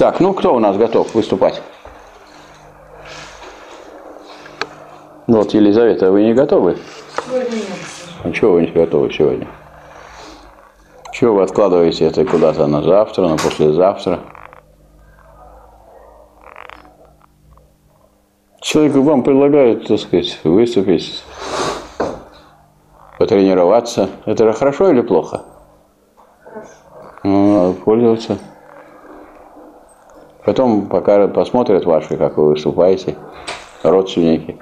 Так, ну кто у нас готов выступать? Вот, Елизавета, вы не готовы? Сегодня нет. А чего вы не готовы сегодня? Чего вы откладываете это куда-то на завтра, на послезавтра? Человек вам предлагает, так сказать, выступить, потренироваться. Это хорошо или плохо? Хорошо. Ну, надо пользоваться. Потом пока посмотрят ваши, как вы выступаете, родственники.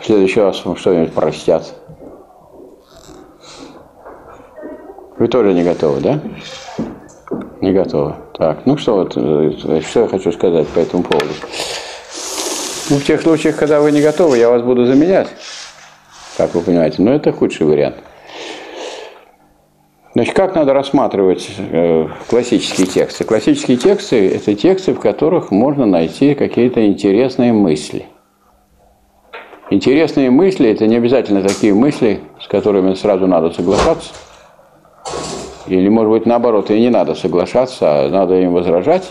В следующий раз вам что-нибудь простят. Вы тоже не готовы, да? Не готовы. Так, ну что вот, э, что я хочу сказать по этому поводу. Ну, в тех случаях, когда вы не готовы, я вас буду заменять, как вы понимаете, но это худший вариант. Значит, как надо рассматривать э, классические тексты? Классические тексты – это тексты, в которых можно найти какие-то интересные мысли. Интересные мысли – это не обязательно такие мысли, с которыми сразу надо соглашаться. Или, может быть, наоборот, и не надо соглашаться, а надо им возражать.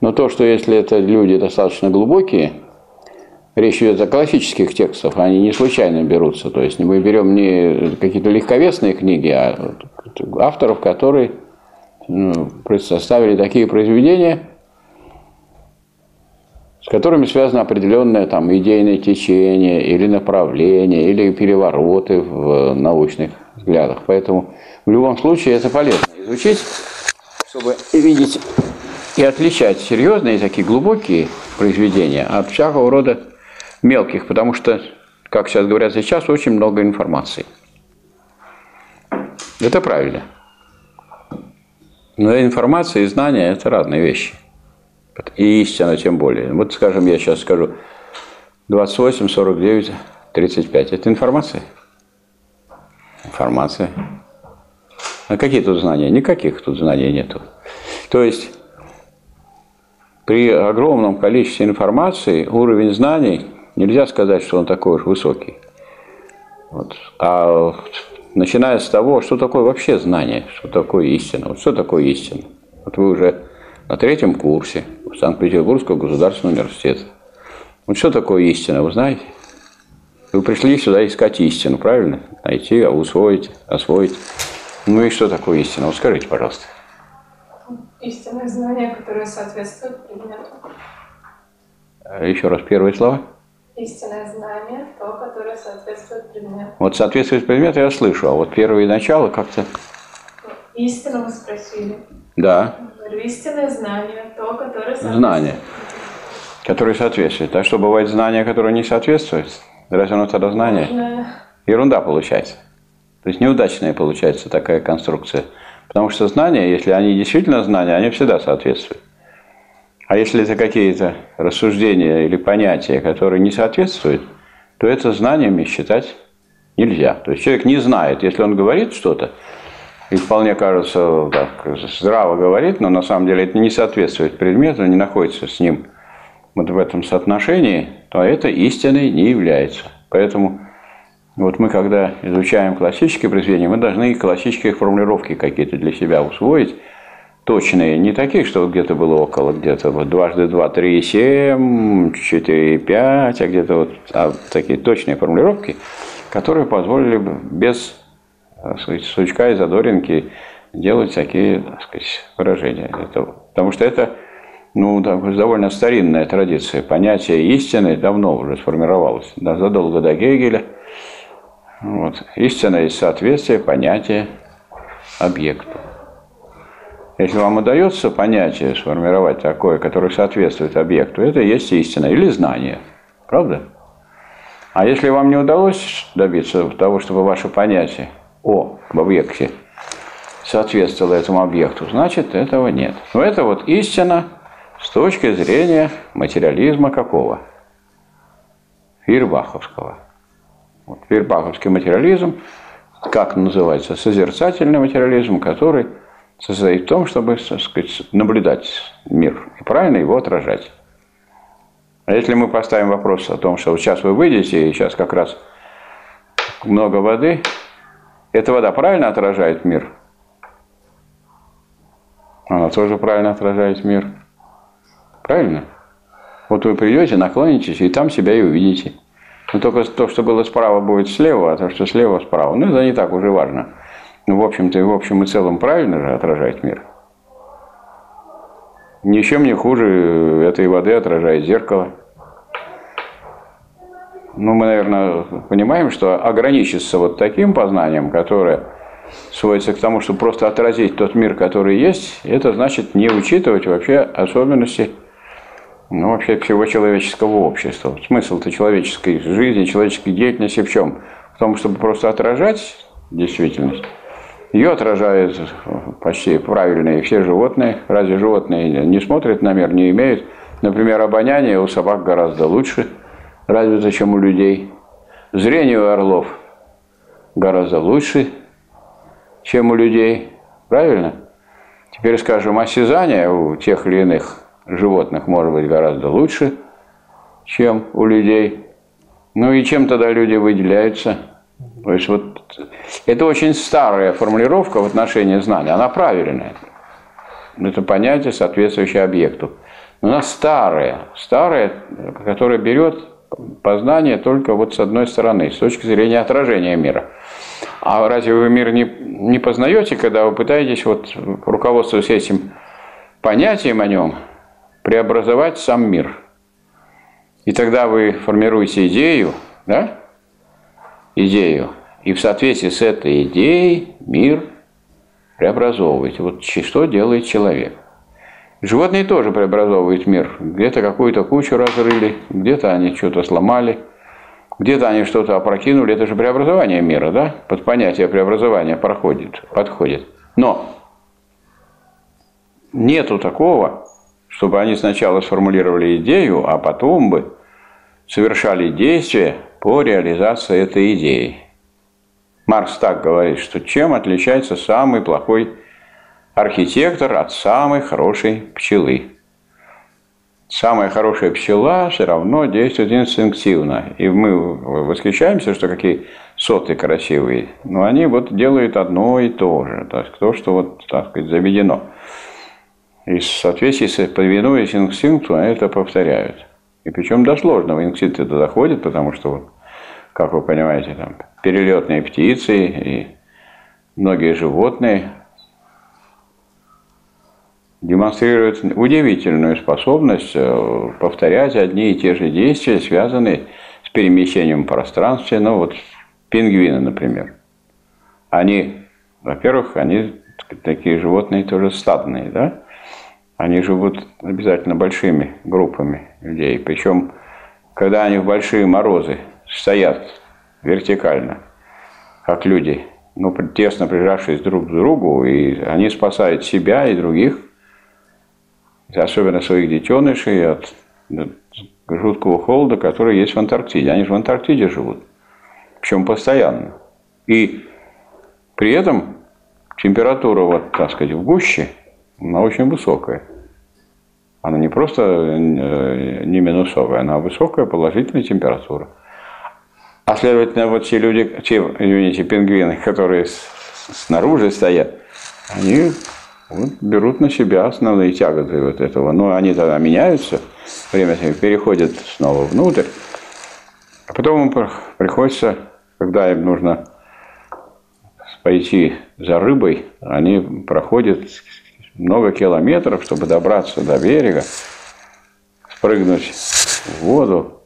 Но то, что если это люди достаточно глубокие, речь идет о классических текстах, они не случайно берутся. То есть мы берем не какие-то легковесные книги, а авторов, которые ну, составили такие произведения, с которыми связано определенное там, идейное течение или направление, или перевороты в научных взглядах. Поэтому в любом случае это полезно изучить, чтобы видеть и отличать серьезные такие глубокие произведения от всякого рода мелких, потому что, как сейчас говорят сейчас, очень много информации. Это правильно. Но информация и знания – это разные вещи. И истина тем более. Вот, скажем, я сейчас скажу 28, 49, 35. Это информация? Информация. А какие тут знания? Никаких тут знаний нету. То есть при огромном количестве информации уровень знаний нельзя сказать, что он такой уж высокий. Вот. А начиная с того, что такое вообще знание, что такое истина. Вот что такое истина? Вот вы уже на третьем курсе Санкт-Петербургского государственного университета. Вот что такое истина, вы знаете? Вы пришли сюда искать истину, правильно? Найти, усвоить, освоить. Ну и что такое истина? Вот скажите, пожалуйста. Истинное знание, которое соответствует предмету. Еще раз первые слова. Истинное знание, то, которое соответствует предмету. Вот соответствует предмету я слышу, а вот первые начала как-то... Истину вы спросили. Да, истинное знание, то, которое соответствует. знание, которое соответствует. А что, бывает знание, которое не соответствует? Разве оно тогда знание? Можно Ерунда получается. То есть неудачная получается такая конструкция. Потому что знания, если они действительно знания, они всегда соответствуют. А если это какие-то рассуждения или понятия, которые не соответствуют, то это знаниями считать нельзя. То есть человек не знает, если он говорит что-то, и вполне кажется, так, здраво говорит, но на самом деле это не соответствует предмету, не находится с ним вот в этом соотношении, то это истиной не является. Поэтому вот мы, когда изучаем классические произведения, мы должны классические формулировки какие-то для себя усвоить, точные, не такие, что где-то было около, где-то вот дважды два, три, семь, четыре, пять, а где-то вот а такие точные формулировки, которые позволили бы без так сказать, сучка и задоринки делать такие так сказать, выражения. Это, потому что это ну, довольно старинная традиция. Понятие истины давно уже сформировалось, да, задолго до Гегеля. Вот. Истина есть соответствие понятия объекту. Если вам удается понятие сформировать такое, которое соответствует объекту, это и есть истина или знание. Правда? А если вам не удалось добиться того, чтобы ваше понятие о объекте соответствовало этому объекту, значит этого нет. Но это вот истина с точки зрения материализма какого? Фейербаховского. Вот, Фейербаховский материализм, как называется, созерцательный материализм, который состоит в том, чтобы так сказать, наблюдать мир и правильно его отражать. А если мы поставим вопрос о том, что вот сейчас вы выйдете, и сейчас как раз много воды, эта вода правильно отражает мир? Она тоже правильно отражает мир. Правильно? Вот вы придете, наклонитесь, и там себя и увидите. Но только то, что было справа, будет слева, а то, что слева, справа. Ну, это не так уже важно. Ну, в общем-то, в общем и целом правильно же отражает мир. Ничем не хуже этой воды отражает зеркало. Ну, мы, наверное, понимаем, что ограничиться вот таким познанием, которое сводится к тому, чтобы просто отразить тот мир, который есть, это значит не учитывать вообще особенности ну, вообще всего человеческого общества. Смысл-то человеческой жизни, человеческой деятельности в чем? В том, чтобы просто отражать действительность. Ее отражают почти правильные все животные. Разве животные не смотрят на мир, не имеют? Например, обоняние у собак гораздо лучше развито, чем у людей. Зрение у орлов гораздо лучше, чем у людей. Правильно? Теперь скажем, осязание у тех или иных животных может быть гораздо лучше, чем у людей. Ну и чем тогда люди выделяются? То есть вот это очень старая формулировка в отношении знания, она правильная. Это понятие, соответствующее объекту. Но она старая, старая, которая берет познание только вот с одной стороны, с точки зрения отражения мира. А разве вы мир не, не познаете, когда вы пытаетесь, вот, руководствуясь этим понятием о нем, преобразовать сам мир? И тогда вы формируете идею, да? Идею. И в соответствии с этой идеей мир преобразовываете. Вот что делает человек? Животные тоже преобразовывают мир. Где-то какую-то кучу разрыли, где-то они что-то сломали, где-то они что-то опрокинули. Это же преобразование мира, да? Под понятие преобразования проходит, подходит. Но нету такого, чтобы они сначала сформулировали идею, а потом бы совершали действия по реализации этой идеи. Маркс так говорит, что чем отличается самый плохой архитектор от самой хорошей пчелы. Самая хорошая пчела все равно действует инстинктивно. И мы восхищаемся, что какие соты красивые. Но они вот делают одно и то же. То, есть то что вот, так сказать, заведено. И в соответствии с повинуясь инстинкту, они это повторяют. И причем до сложного инстинкта это доходит, потому что, как вы понимаете, там перелетные птицы и многие животные демонстрирует удивительную способность э, повторять одни и те же действия, связанные с перемещением в пространстве. Ну вот пингвины, например. Они, во-первых, они такие животные тоже стадные, да? Они живут обязательно большими группами людей. Причем, когда они в большие морозы стоят вертикально, как люди, ну, тесно прижавшись друг к другу, и они спасают себя и других – особенно своих детенышей от жуткого холода, который есть в Антарктиде. Они же в Антарктиде живут, причем постоянно. И при этом температура, вот, так сказать, в гуще, она очень высокая. Она не просто э, не минусовая, она высокая положительная температура. А следовательно, вот те люди, те, извините, пингвины, которые снаружи стоят, они вот, берут на себя основные тяготы вот этого. Но они тогда меняются, время переходят снова внутрь. А потом им приходится, когда им нужно пойти за рыбой, они проходят много километров, чтобы добраться до берега, спрыгнуть в воду,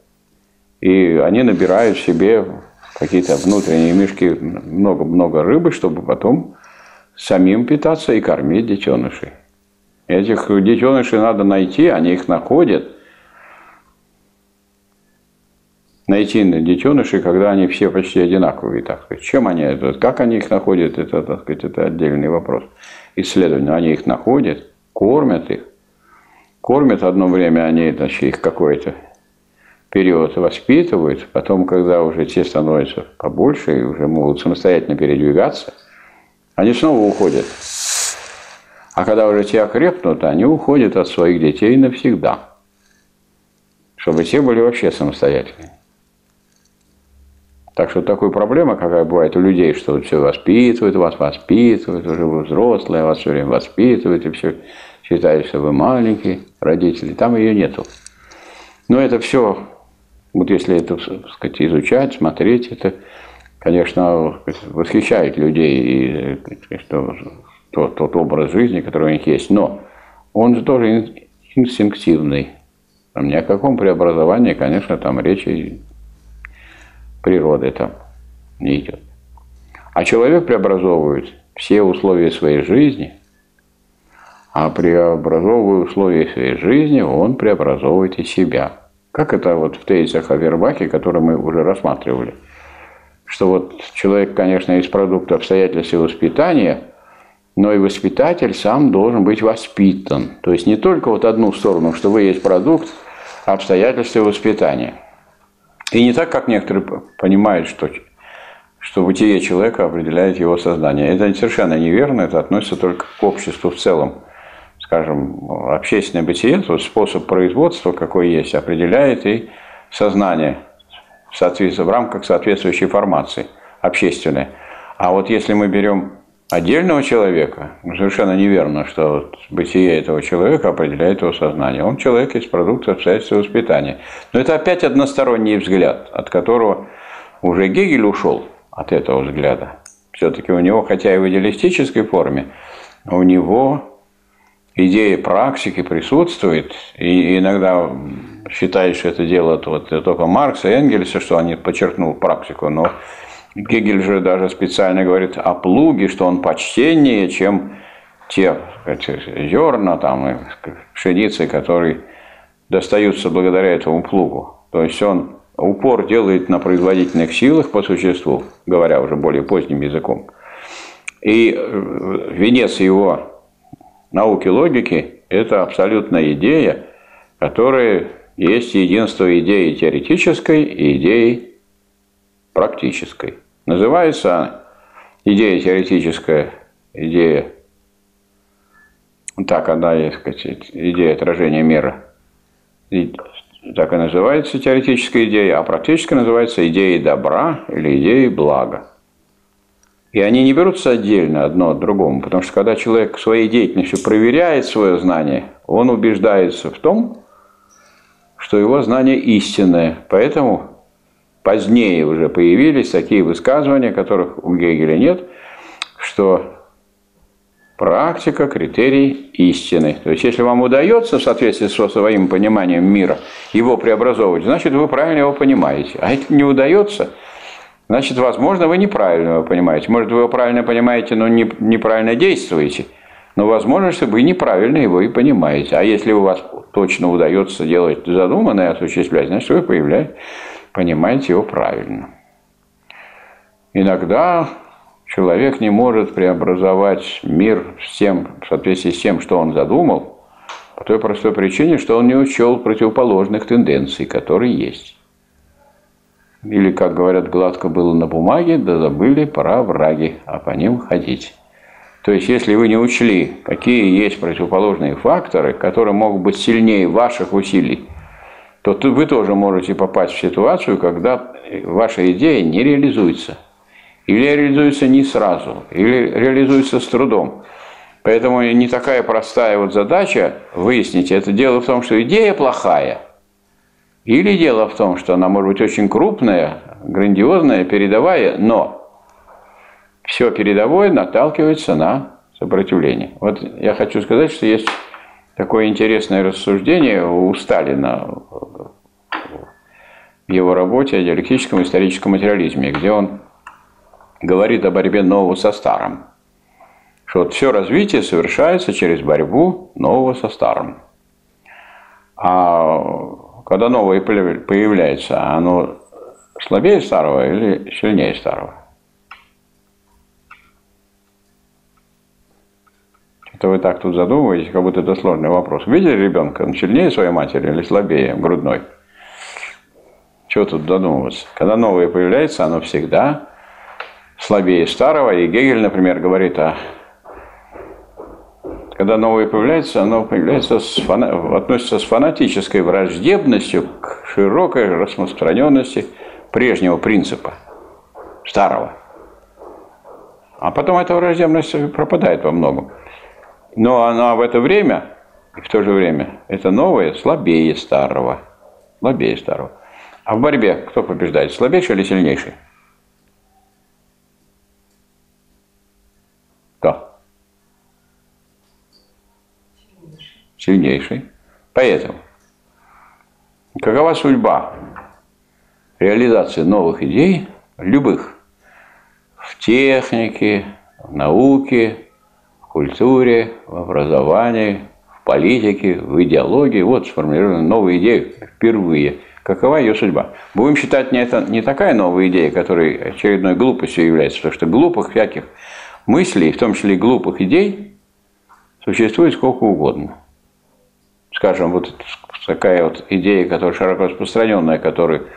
и они набирают себе какие-то внутренние мешки много-много рыбы, чтобы потом самим питаться и кормить детенышей. Этих детенышей надо найти, они их находят. Найти детенышей, когда они все почти одинаковые, так сказать. Чем они это, как они их находят, это, так сказать, это отдельный вопрос. Исследования, они их находят, кормят их. Кормят одно время, они, значит, их какой-то период воспитывают, потом, когда уже те становятся побольше и уже могут самостоятельно передвигаться – они снова уходят. А когда уже те окрепнут, они уходят от своих детей навсегда. Чтобы те были вообще самостоятельны. Так что такой проблема, какая бывает у людей, что все воспитывают, вас воспитывают, уже вы взрослые, вас все время воспитывают, и все считают, что вы маленькие родители, там ее нету. Но это все, вот если это, так сказать, изучать, смотреть, это, конечно, восхищает людей и что, тот, тот образ жизни, который у них есть. Но он же тоже инстинктивный. Там ни о каком преобразовании, конечно, там речи природы там не идет. А человек преобразовывает все условия своей жизни, а преобразовывая условия своей жизни, он преобразовывает и себя. Как это вот в тезисах о Вербахе, который мы уже рассматривали. Что вот человек, конечно, из продукта обстоятельств и воспитания, но и воспитатель сам должен быть воспитан. То есть не только вот одну сторону, что вы есть продукт обстоятельств и воспитания – и не так, как некоторые понимают, что, что бытие человека определяет его сознание. Это совершенно неверно, это относится только к обществу в целом. Скажем, общественное бытие, тот способ производства, какой есть, определяет и сознание в, в рамках соответствующей формации общественной. А вот если мы берем отдельного человека, совершенно неверно, что бытие этого человека определяет его сознание. Он человек из продукта обстоятельств воспитания. Но это опять односторонний взгляд, от которого уже Гегель ушел от этого взгляда. Все-таки у него, хотя и в идеалистической форме, у него идея практики присутствует, и иногда считаешь, что это дело вот, только Маркса и Энгельса, что они подчеркнул практику, но Гегель же даже специально говорит о плуге, что он почтеннее, чем те зерна там, и пшеницы, которые достаются благодаря этому плугу. То есть он упор делает на производительных силах по существу, говоря уже более поздним языком. И э, венец его науки логики – это абсолютная идея, которая есть единство идеи теоретической и идеи практической. Называется идея теоретическая, идея, так она есть, сказать, идея отражения мира. И так и называется теоретическая идея, а практическая называется идеей добра или идеей блага. И они не берутся отдельно одно от другого, потому что когда человек своей деятельностью проверяет свое знание, он убеждается в том, что его знание истинное. Поэтому Позднее уже появились такие высказывания, которых у Гегеля нет, что практика – критерий истины. То есть, если вам удается в соответствии со своим пониманием мира его преобразовывать, значит, вы правильно его понимаете. А если не удается, значит, возможно, вы неправильно его понимаете. Может, вы его правильно понимаете, но не, неправильно действуете. Но возможно, что вы неправильно его и понимаете. А если у вас точно удается делать задуманное, осуществлять, значит, вы появляетесь понимаете его правильно. Иногда человек не может преобразовать мир всем, в соответствии с тем, что он задумал, по той простой причине, что он не учел противоположных тенденций, которые есть. Или, как говорят, гладко было на бумаге, да забыли, пора враги, а по ним ходить. То есть, если вы не учли, какие есть противоположные факторы, которые могут быть сильнее ваших усилий, то вы тоже можете попасть в ситуацию, когда ваша идея не реализуется. Или реализуется не сразу, или реализуется с трудом. Поэтому не такая простая вот задача выяснить, это дело в том, что идея плохая, или дело в том, что она может быть очень крупная, грандиозная, передовая, но все передовое наталкивается на сопротивление. Вот я хочу сказать, что есть такое интересное рассуждение у Сталина в его работе о диалектическом историческом материализме, где он говорит о борьбе нового со старым. Что вот все развитие совершается через борьбу нового со старым. А когда новое появляется, оно слабее старого или сильнее старого? Это вы так тут задумываетесь, как будто это сложный вопрос. Видели ребенка, он сильнее своей матери или слабее, грудной? Чего тут задумываться? Когда новое появляется, оно всегда слабее старого. И Гегель, например, говорит о когда новое появляется, оно появляется с фана... относится с фанатической враждебностью к широкой распространенности прежнего принципа. старого. А потом эта враждебность пропадает во многом. Но она в это время, и в то же время, это новое слабее старого. Слабее старого. А в борьбе кто побеждает, слабейший или сильнейший? Кто? Сильнейший. Поэтому, какова судьба реализации новых идей, любых, в технике, в науке, в культуре, в образовании, в политике, в идеологии. Вот сформулированы новые идеи впервые. Какова ее судьба? Будем считать, не, это, не такая новая идея, которая очередной глупостью является, потому что глупых всяких мыслей, в том числе и глупых идей, существует сколько угодно. Скажем, вот такая вот идея, которая широко распространенная, которую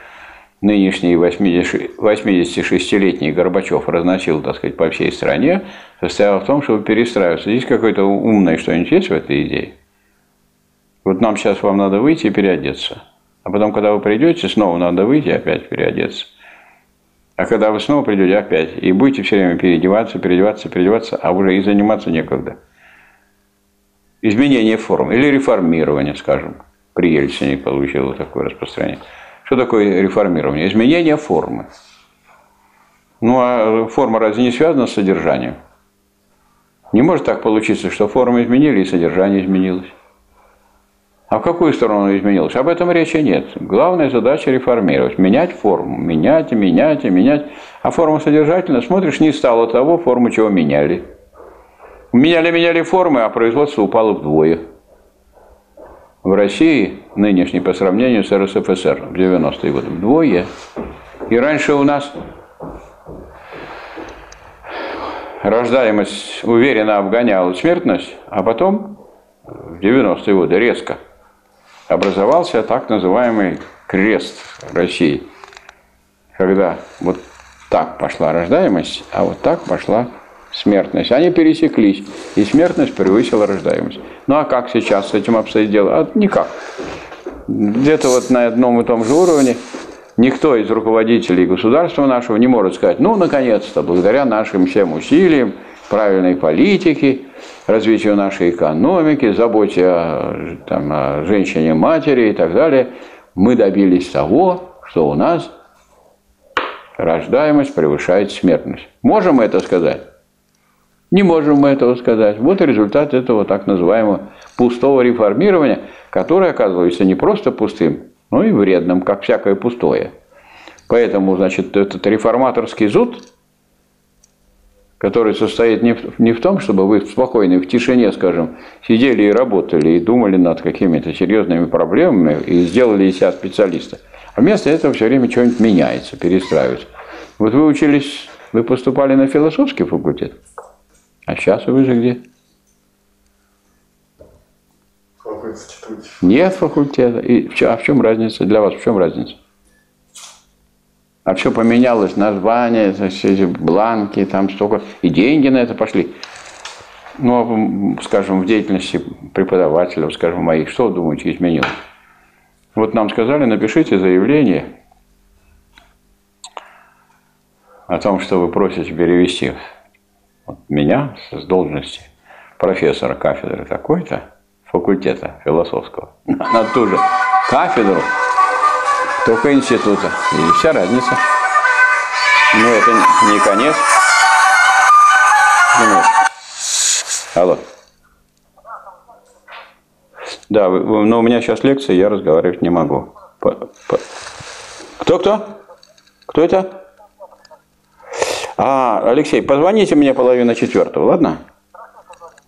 нынешний 86-летний Горбачев разносил, так сказать, по всей стране, состояла в том, чтобы перестраиваться. Здесь какое-то умное что-нибудь есть в этой идее? Вот нам сейчас вам надо выйти и переодеться. А потом, когда вы придете, снова надо выйти опять переодеться. А когда вы снова придете опять, и будете все время переодеваться, переодеваться, переодеваться, а уже и заниматься некогда. Изменение форм или реформирование, скажем, при Ельцине получило такое распространение. Что такое реформирование? Изменение формы. Ну а форма разве не связана с содержанием? Не может так получиться, что форму изменили и содержание изменилось. А в какую сторону изменилось? Об этом речи нет. Главная задача реформировать. Менять форму. Менять, менять, менять. А форма содержательная, смотришь, не стало того, форму чего меняли. Меняли, меняли формы, а производство упало вдвое в России нынешней по сравнению с РСФСР в 90-е годы вдвое. И раньше у нас рождаемость уверенно обгоняла смертность, а потом в 90-е годы резко образовался так называемый крест России, когда вот так пошла рождаемость, а вот так пошла смертность. Они пересеклись, и смертность превысила рождаемость. Ну а как сейчас с этим обстоит дело? А никак. Где-то вот на одном и том же уровне никто из руководителей государства нашего не может сказать, ну, наконец-то, благодаря нашим всем усилиям, правильной политике, развитию нашей экономики, заботе о, там, о женщине, матери и так далее, мы добились того, что у нас рождаемость превышает смертность. Можем мы это сказать? Не можем мы этого сказать. Вот результат этого так называемого пустого реформирования, которое оказывается не просто пустым, но и вредным, как всякое пустое. Поэтому, значит, этот реформаторский зуд, который состоит не в, не в том, чтобы вы спокойно, в тишине, скажем, сидели и работали, и думали над какими-то серьезными проблемами, и сделали из себя специалиста. А вместо этого все время что-нибудь меняется, перестраивается. Вот вы учились, вы поступали на философский факультет? А сейчас вы же где? Нет факультета. И, а в чем разница? Для вас в чем разница? А все поменялось, название, эти бланки, там столько, и деньги на это пошли. Ну, а, скажем, в деятельности преподавателя, скажем, моих, что думаете, изменилось? Вот нам сказали, напишите заявление о том, что вы просите перевести вот меня с должности профессора кафедры такой-то, факультета философского, на ту же кафедру, только института. И вся разница. Но ну, это не конец. Минутку. Алло. Да, но у меня сейчас лекция, я разговаривать не могу. Кто-кто? Кто это? А, Алексей, позвоните мне половина четвертого, ладно?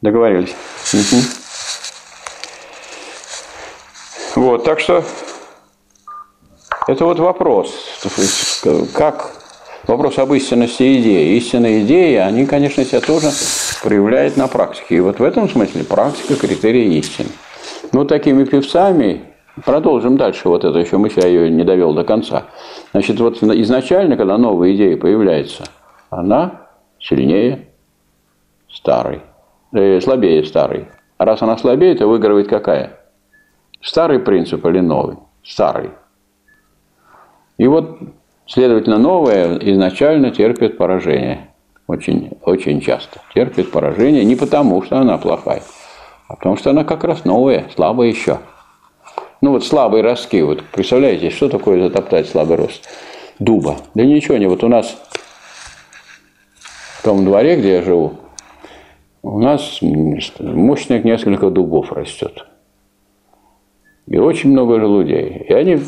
Договорились. Угу. Вот, так что это вот вопрос. Как вопрос об истинности идеи. Истинные идеи, они, конечно, себя тоже проявляют на практике. И вот в этом смысле практика – критерий истины. Ну, такими певцами, продолжим дальше, вот это еще мы себя ее не довел до конца. Значит, вот изначально, когда новая идея появляется – она сильнее старой, э, слабее старой. А раз она слабее, то выигрывает какая? Старый принцип или новый? Старый. И вот Следовательно, новое изначально терпит поражение. Очень, очень часто терпит поражение не потому, что она плохая, а потому что она как раз новая, слабая еще. Ну вот слабые ростки, вот представляете, что такое затоптать слабый рост? Дуба. Да ничего не, вот у нас в том дворе, где я живу, у нас мощных несколько дубов растет. И очень много желудей. И они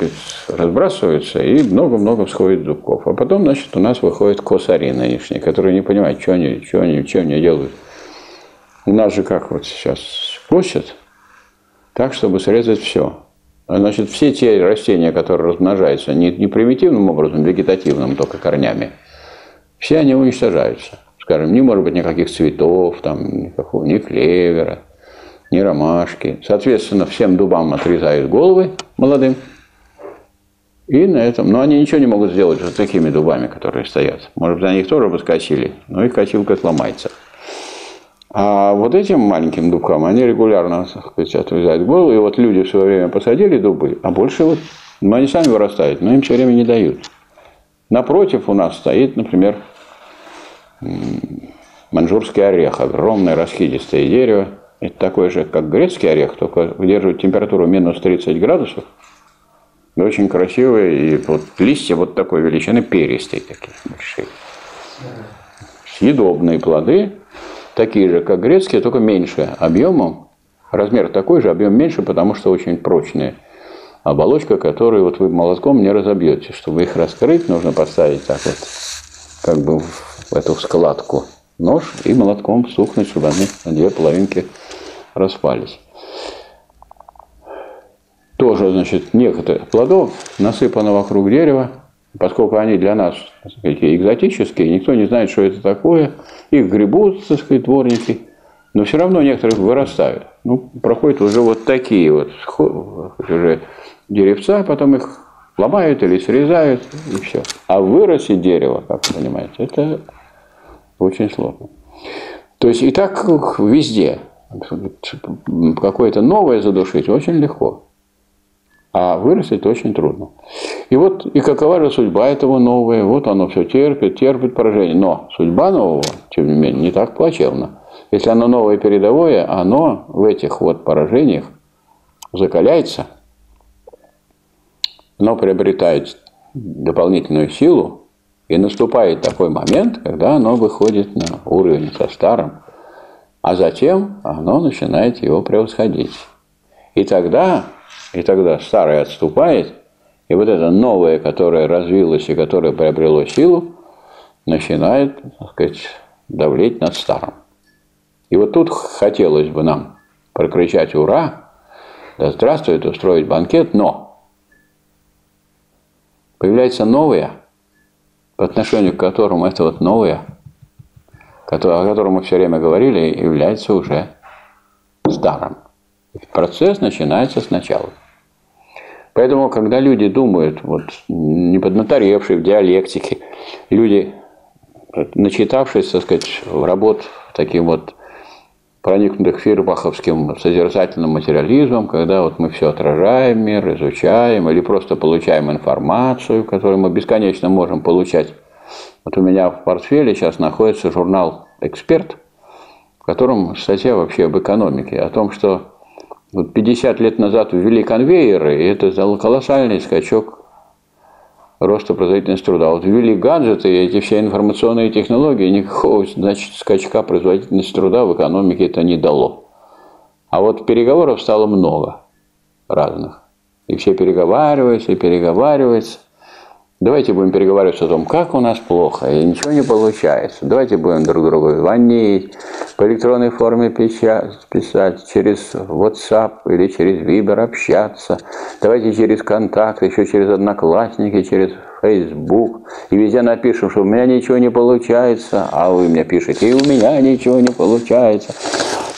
сказать, разбрасываются, и много-много всходит дубков. А потом, значит, у нас выходит косари нынешние, которые не понимают, что они, что они, что они делают. У нас же как вот сейчас косят, так, чтобы срезать все. А значит, все те растения, которые размножаются не, не примитивным образом, вегетативным, только корнями, все они уничтожаются. Скажем, не может быть никаких цветов, там, никакого, ни клевера, ни ромашки. Соответственно, всем дубам отрезают головы молодым, и на этом, но они ничего не могут сделать с такими дубами, которые стоят. Может быть, они их тоже скосили, но их косилка сломается. А вот этим маленьким дубкам они регулярно, так сказать, отрезают голову. И вот люди в свое время посадили дубы, а больше вот, ну, они сами вырастают, но им все время не дают. Напротив у нас стоит, например, манжурский орех, огромное расхидистое дерево. Это такое же, как грецкий орех, только выдерживает температуру минус 30 градусов – очень красивые, и вот листья вот такой величины, перистые такие большие. Съедобные плоды, такие же, как грецкие, только меньше объемом. Размер такой же, объем меньше, потому что очень прочные. Оболочка, которую вот вы молотком не разобьете. Чтобы их раскрыть, нужно поставить так вот, как бы в эту складку нож и молотком сухнуть, чтобы они на две половинки распались тоже, значит, некоторых плодов насыпано вокруг дерева, поскольку они для нас так сказать, экзотические, никто не знает, что это такое, их гребут, так сказать, дворники, но все равно некоторых вырастают. Ну, проходят уже вот такие вот уже деревца, потом их ломают или срезают, и все. А вырастить дерево, как вы понимаете, это очень сложно. То есть и так везде. Какое-то новое задушить очень легко а вырастить очень трудно. И вот, и какова же судьба этого нового? Вот оно все терпит, терпит поражение. Но судьба нового, тем не менее, не так плачевна. Если оно новое передовое, оно в этих вот поражениях закаляется, оно приобретает дополнительную силу, и наступает такой момент, когда оно выходит на уровень со старым, а затем оно начинает его превосходить. И тогда и тогда старое отступает, и вот это новое, которое развилось и которое приобрело силу, начинает, так сказать, давлеть над старым. И вот тут хотелось бы нам прокричать «Ура!», да здравствует, устроить банкет, но появляется новое, по отношению к которому это вот новое, о котором мы все время говорили, является уже старым. Процесс начинается сначала. Поэтому, когда люди думают, вот, не поднаторевшие в диалектике, люди, начитавшись, так сказать, работ таким вот проникнутых фирбаховским созерцательным материализмом, когда вот мы все отражаем мир, изучаем или просто получаем информацию, которую мы бесконечно можем получать. Вот у меня в портфеле сейчас находится журнал «Эксперт», в котором статья вообще об экономике, о том, что вот 50 лет назад ввели конвейеры, и это дало колоссальный скачок роста производительности труда. Вот ввели гаджеты, и эти все информационные технологии, никакого значит, скачка производительности труда в экономике это не дало. А вот переговоров стало много разных. И все переговариваются, и переговариваются. Давайте будем переговаривать о том, как у нас плохо, и ничего не получается. Давайте будем друг другу звонить, по электронной форме писать, через WhatsApp или через Viber общаться. Давайте через контакт, еще через Одноклассники, через Facebook. И везде напишем, что у меня ничего не получается, а вы мне пишете, и у меня ничего не получается.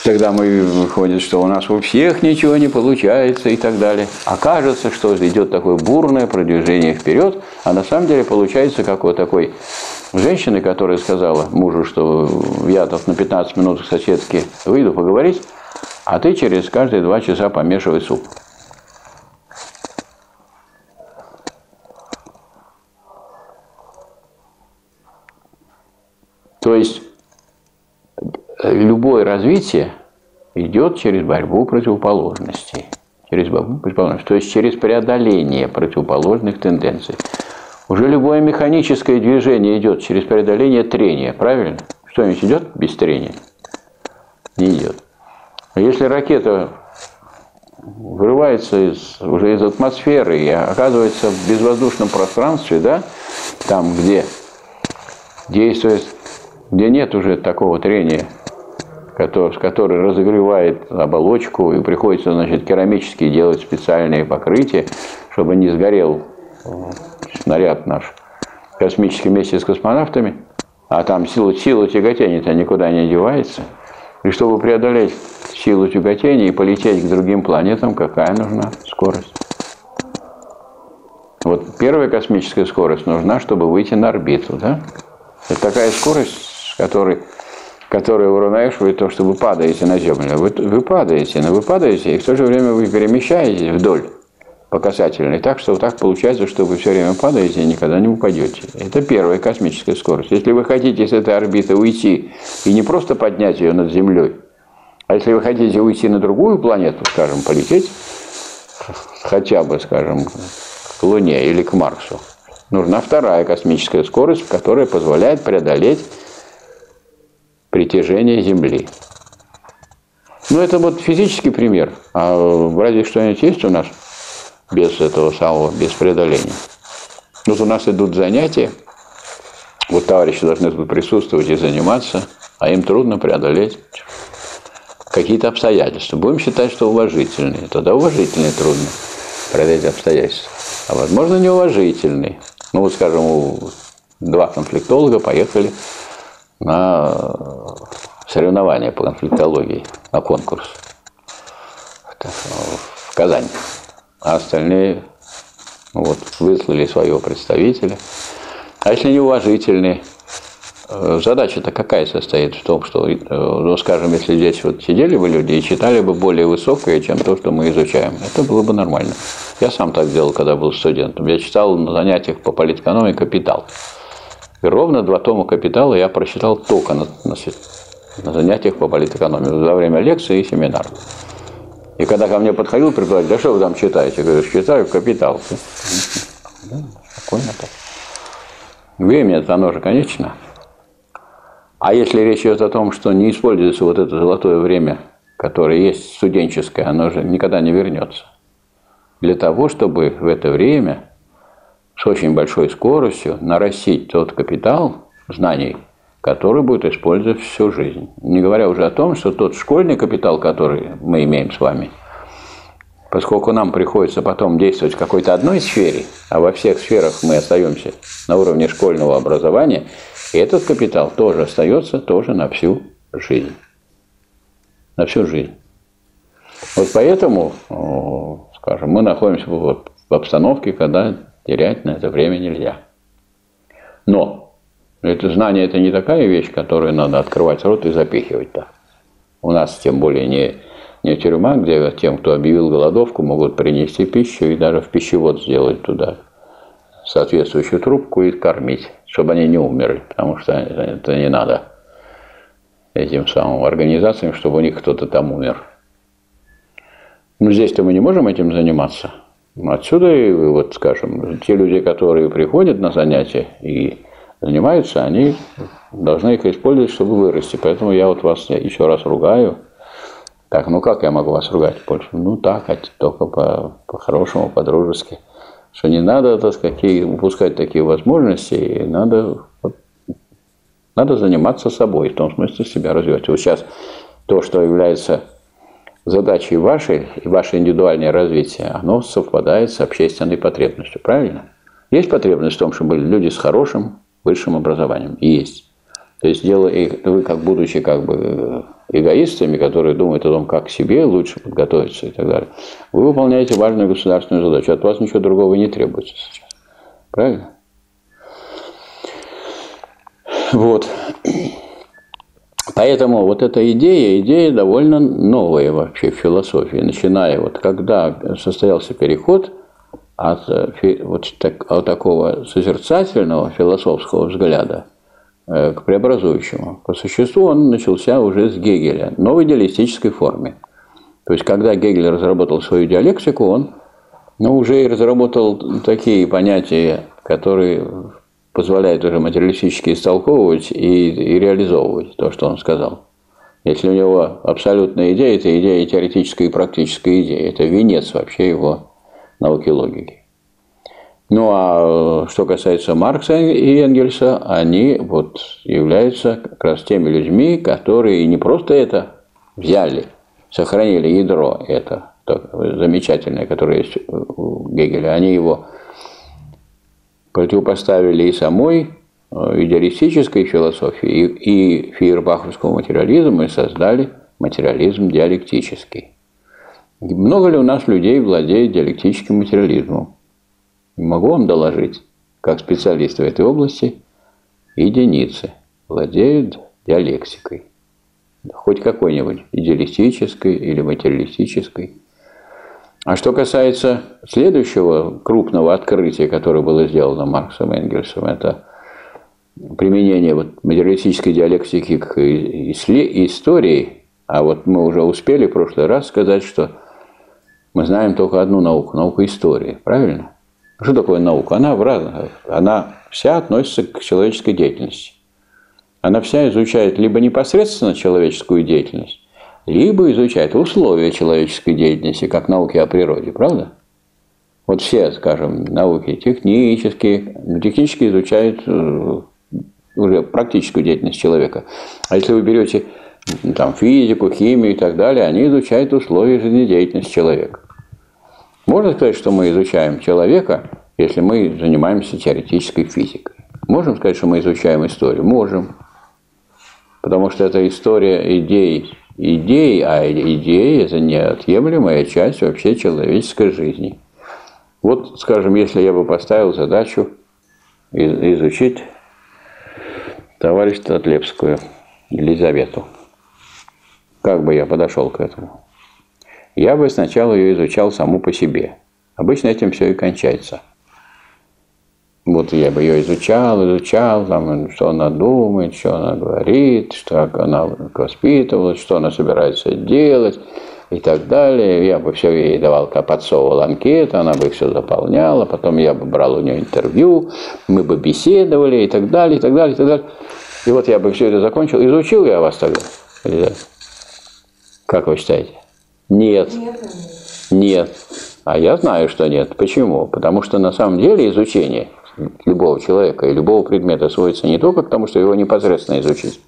Тогда мы выходит, что у нас у всех ничего не получается и так далее. Окажется, что идет такое бурное продвижение вперед, а на самом деле получается, как вот такой женщины, которая сказала мужу, что я тут на 15 минут к соседке выйду поговорить, а ты через каждые два часа помешивай суп. То есть любое развитие идет через борьбу противоположностей. Через борьбу противоположностей, то есть через преодоление противоположных тенденций. Уже любое механическое движение идет через преодоление трения, правильно? Что-нибудь идет без трения? Не идет. А если ракета вырывается из, уже из атмосферы и оказывается в безвоздушном пространстве, да, там, где действует, где нет уже такого трения, который, который разогревает оболочку, и приходится, значит, керамически делать специальные покрытия, чтобы не сгорел снаряд наш космический вместе с космонавтами, а там сила, сила тяготения-то никуда не девается. И чтобы преодолеть силу тяготения и полететь к другим планетам, какая нужна скорость? Вот первая космическая скорость нужна, чтобы выйти на орбиту, да? Это такая скорость, с которой, которая уравновешивает то, что вы падаете на Землю. Вы, вы падаете, но вы падаете, и в то же время вы перемещаетесь вдоль по касательной, так что так получается, что вы все время падаете и никогда не упадете. Это первая космическая скорость. Если вы хотите с этой орбиты уйти и не просто поднять ее над Землей, а если вы хотите уйти на другую планету, скажем, полететь хотя бы, скажем, к Луне или к Марсу, нужна вторая космическая скорость, которая позволяет преодолеть притяжение Земли. Ну, это вот физический пример. А разве что-нибудь есть у нас без этого самого, без преодоления? Вот у нас идут занятия, вот товарищи должны тут присутствовать и заниматься, а им трудно преодолеть какие-то обстоятельства. Будем считать, что уважительные. Тогда уважительные трудно преодолеть обстоятельства. А возможно, неуважительные. Ну, вот, скажем, два конфликтолога поехали на соревнования по конфликтологии, на конкурс в Казань. А остальные вот, выслали своего представителя. А если неуважительные, Э, задача-то какая состоит в том, что, э, ну, скажем, если здесь вот сидели бы люди и читали бы более высокое, чем то, что мы изучаем, это было бы нормально. Я сам так делал, когда был студентом. Я читал на занятиях по политэкономии «Капитал». Ровно два тома «Капитала» я прочитал только на, на, на занятиях по политэкономии во время лекции и семинара. И когда ко мне подходил преподаватель, да что вы там читаете? Я говорю, читаю «Капитал». Да, спокойно так. Время-то оно же конечно. А если речь идет о том, что не используется вот это золотое время, которое есть студенческое, оно же никогда не вернется. Для того, чтобы в это время с очень большой скоростью нарастить тот капитал знаний, который будет использовать всю жизнь. Не говоря уже о том, что тот школьный капитал, который мы имеем с вами, поскольку нам приходится потом действовать в какой-то одной сфере, а во всех сферах мы остаемся на уровне школьного образования – этот капитал тоже остается тоже на всю жизнь. На всю жизнь. Вот поэтому, скажем, мы находимся в обстановке, когда терять на это время нельзя. Но это знание это не такая вещь, которую надо открывать рот и запихивать так. У нас тем более не, не тюрьма, где тем, кто объявил голодовку, могут принести пищу и даже в пищевод сделать туда соответствующую трубку и кормить чтобы они не умерли, потому что это не надо этим самым организациям, чтобы у них кто-то там умер. Но здесь-то мы не можем этим заниматься. Отсюда и вот, скажем, те люди, которые приходят на занятия и занимаются, они должны их использовать, чтобы вырасти. Поэтому я вот вас еще раз ругаю. Так, ну как я могу вас ругать больше? Ну так, только по, по-хорошему, по-дружески что не надо, так сказать, упускать такие возможности, и надо, вот, надо заниматься собой, в том смысле себя развивать. Вот сейчас то, что является задачей вашей и ваше индивидуальное развитие, оно совпадает с общественной потребностью, правильно? Есть потребность в том, чтобы были люди с хорошим высшим образованием? Есть. То есть дело, вы как будучи как бы эгоистами, которые думают о том, как себе лучше подготовиться и так далее, вы выполняете важную государственную задачу. От вас ничего другого не требуется сейчас. Правильно? Вот. Поэтому вот эта идея, идея довольно новая вообще в философии, начиная вот когда состоялся переход от, вот так, от такого созерцательного философского взгляда э, к преобразующему. По существу он начался уже с Гегеля, но в идеалистической форме. То есть, когда Гегель разработал свою диалектику, он ну, уже и разработал такие понятия, которые позволяют уже материалистически истолковывать и, и реализовывать то, что он сказал. Если у него абсолютная идея, это идея теоретическая и практическая идея. Это венец вообще его науки логики. Ну а что касается Маркса и Энгельса, они вот являются как раз теми людьми, которые не просто это взяли, сохранили ядро это, замечательное, которое есть у Гегеля, они его противопоставили и самой э, идеалистической философии, и, и фейербаховскому материализму, и создали материализм диалектический. Много ли у нас людей владеет диалектическим материализмом? Могу вам доложить, как специалист в этой области, единицы владеют диалектикой. Хоть какой-нибудь идеалистической или материалистической. А что касается следующего крупного открытия, которое было сделано Марксом и Энгельсом, это применение вот материалистической диалектики к истории, а вот мы уже успели в прошлый раз сказать, что мы знаем только одну науку, науку истории, правильно? Что такое наука? Она, в раз... она вся относится к человеческой деятельности. Она вся изучает либо непосредственно человеческую деятельность, либо изучает условия человеческой деятельности, как науки о природе, правда? Вот все, скажем, науки технические, технически изучают э, уже практическую деятельность человека. А если вы берете там, физику, химию и так далее, они изучают условия жизнедеятельности человека. Можно сказать, что мы изучаем человека, если мы занимаемся теоретической физикой. Можем сказать, что мы изучаем историю? Можем. Потому что это история идей. Идеи, а идеи – это неотъемлемая часть вообще человеческой жизни. Вот, скажем, если я бы поставил задачу изучить товарищ Татлепскую, Елизавету, как бы я подошел к этому? я бы сначала ее изучал саму по себе. Обычно этим все и кончается. Вот я бы ее изучал, изучал, там, что она думает, что она говорит, что она воспитывалась, что она собирается делать и так далее. Я бы все ей давал, подсовывал анкеты, она бы их все заполняла, потом я бы брал у нее интервью, мы бы беседовали и так далее, и так далее, и так далее. И вот я бы все это закончил. Изучил я вас тогда? Как вы считаете? Нет. Нет. А я знаю, что нет. Почему? Потому что на самом деле изучение любого человека и любого предмета сводится не только к тому, что его непосредственно изучить.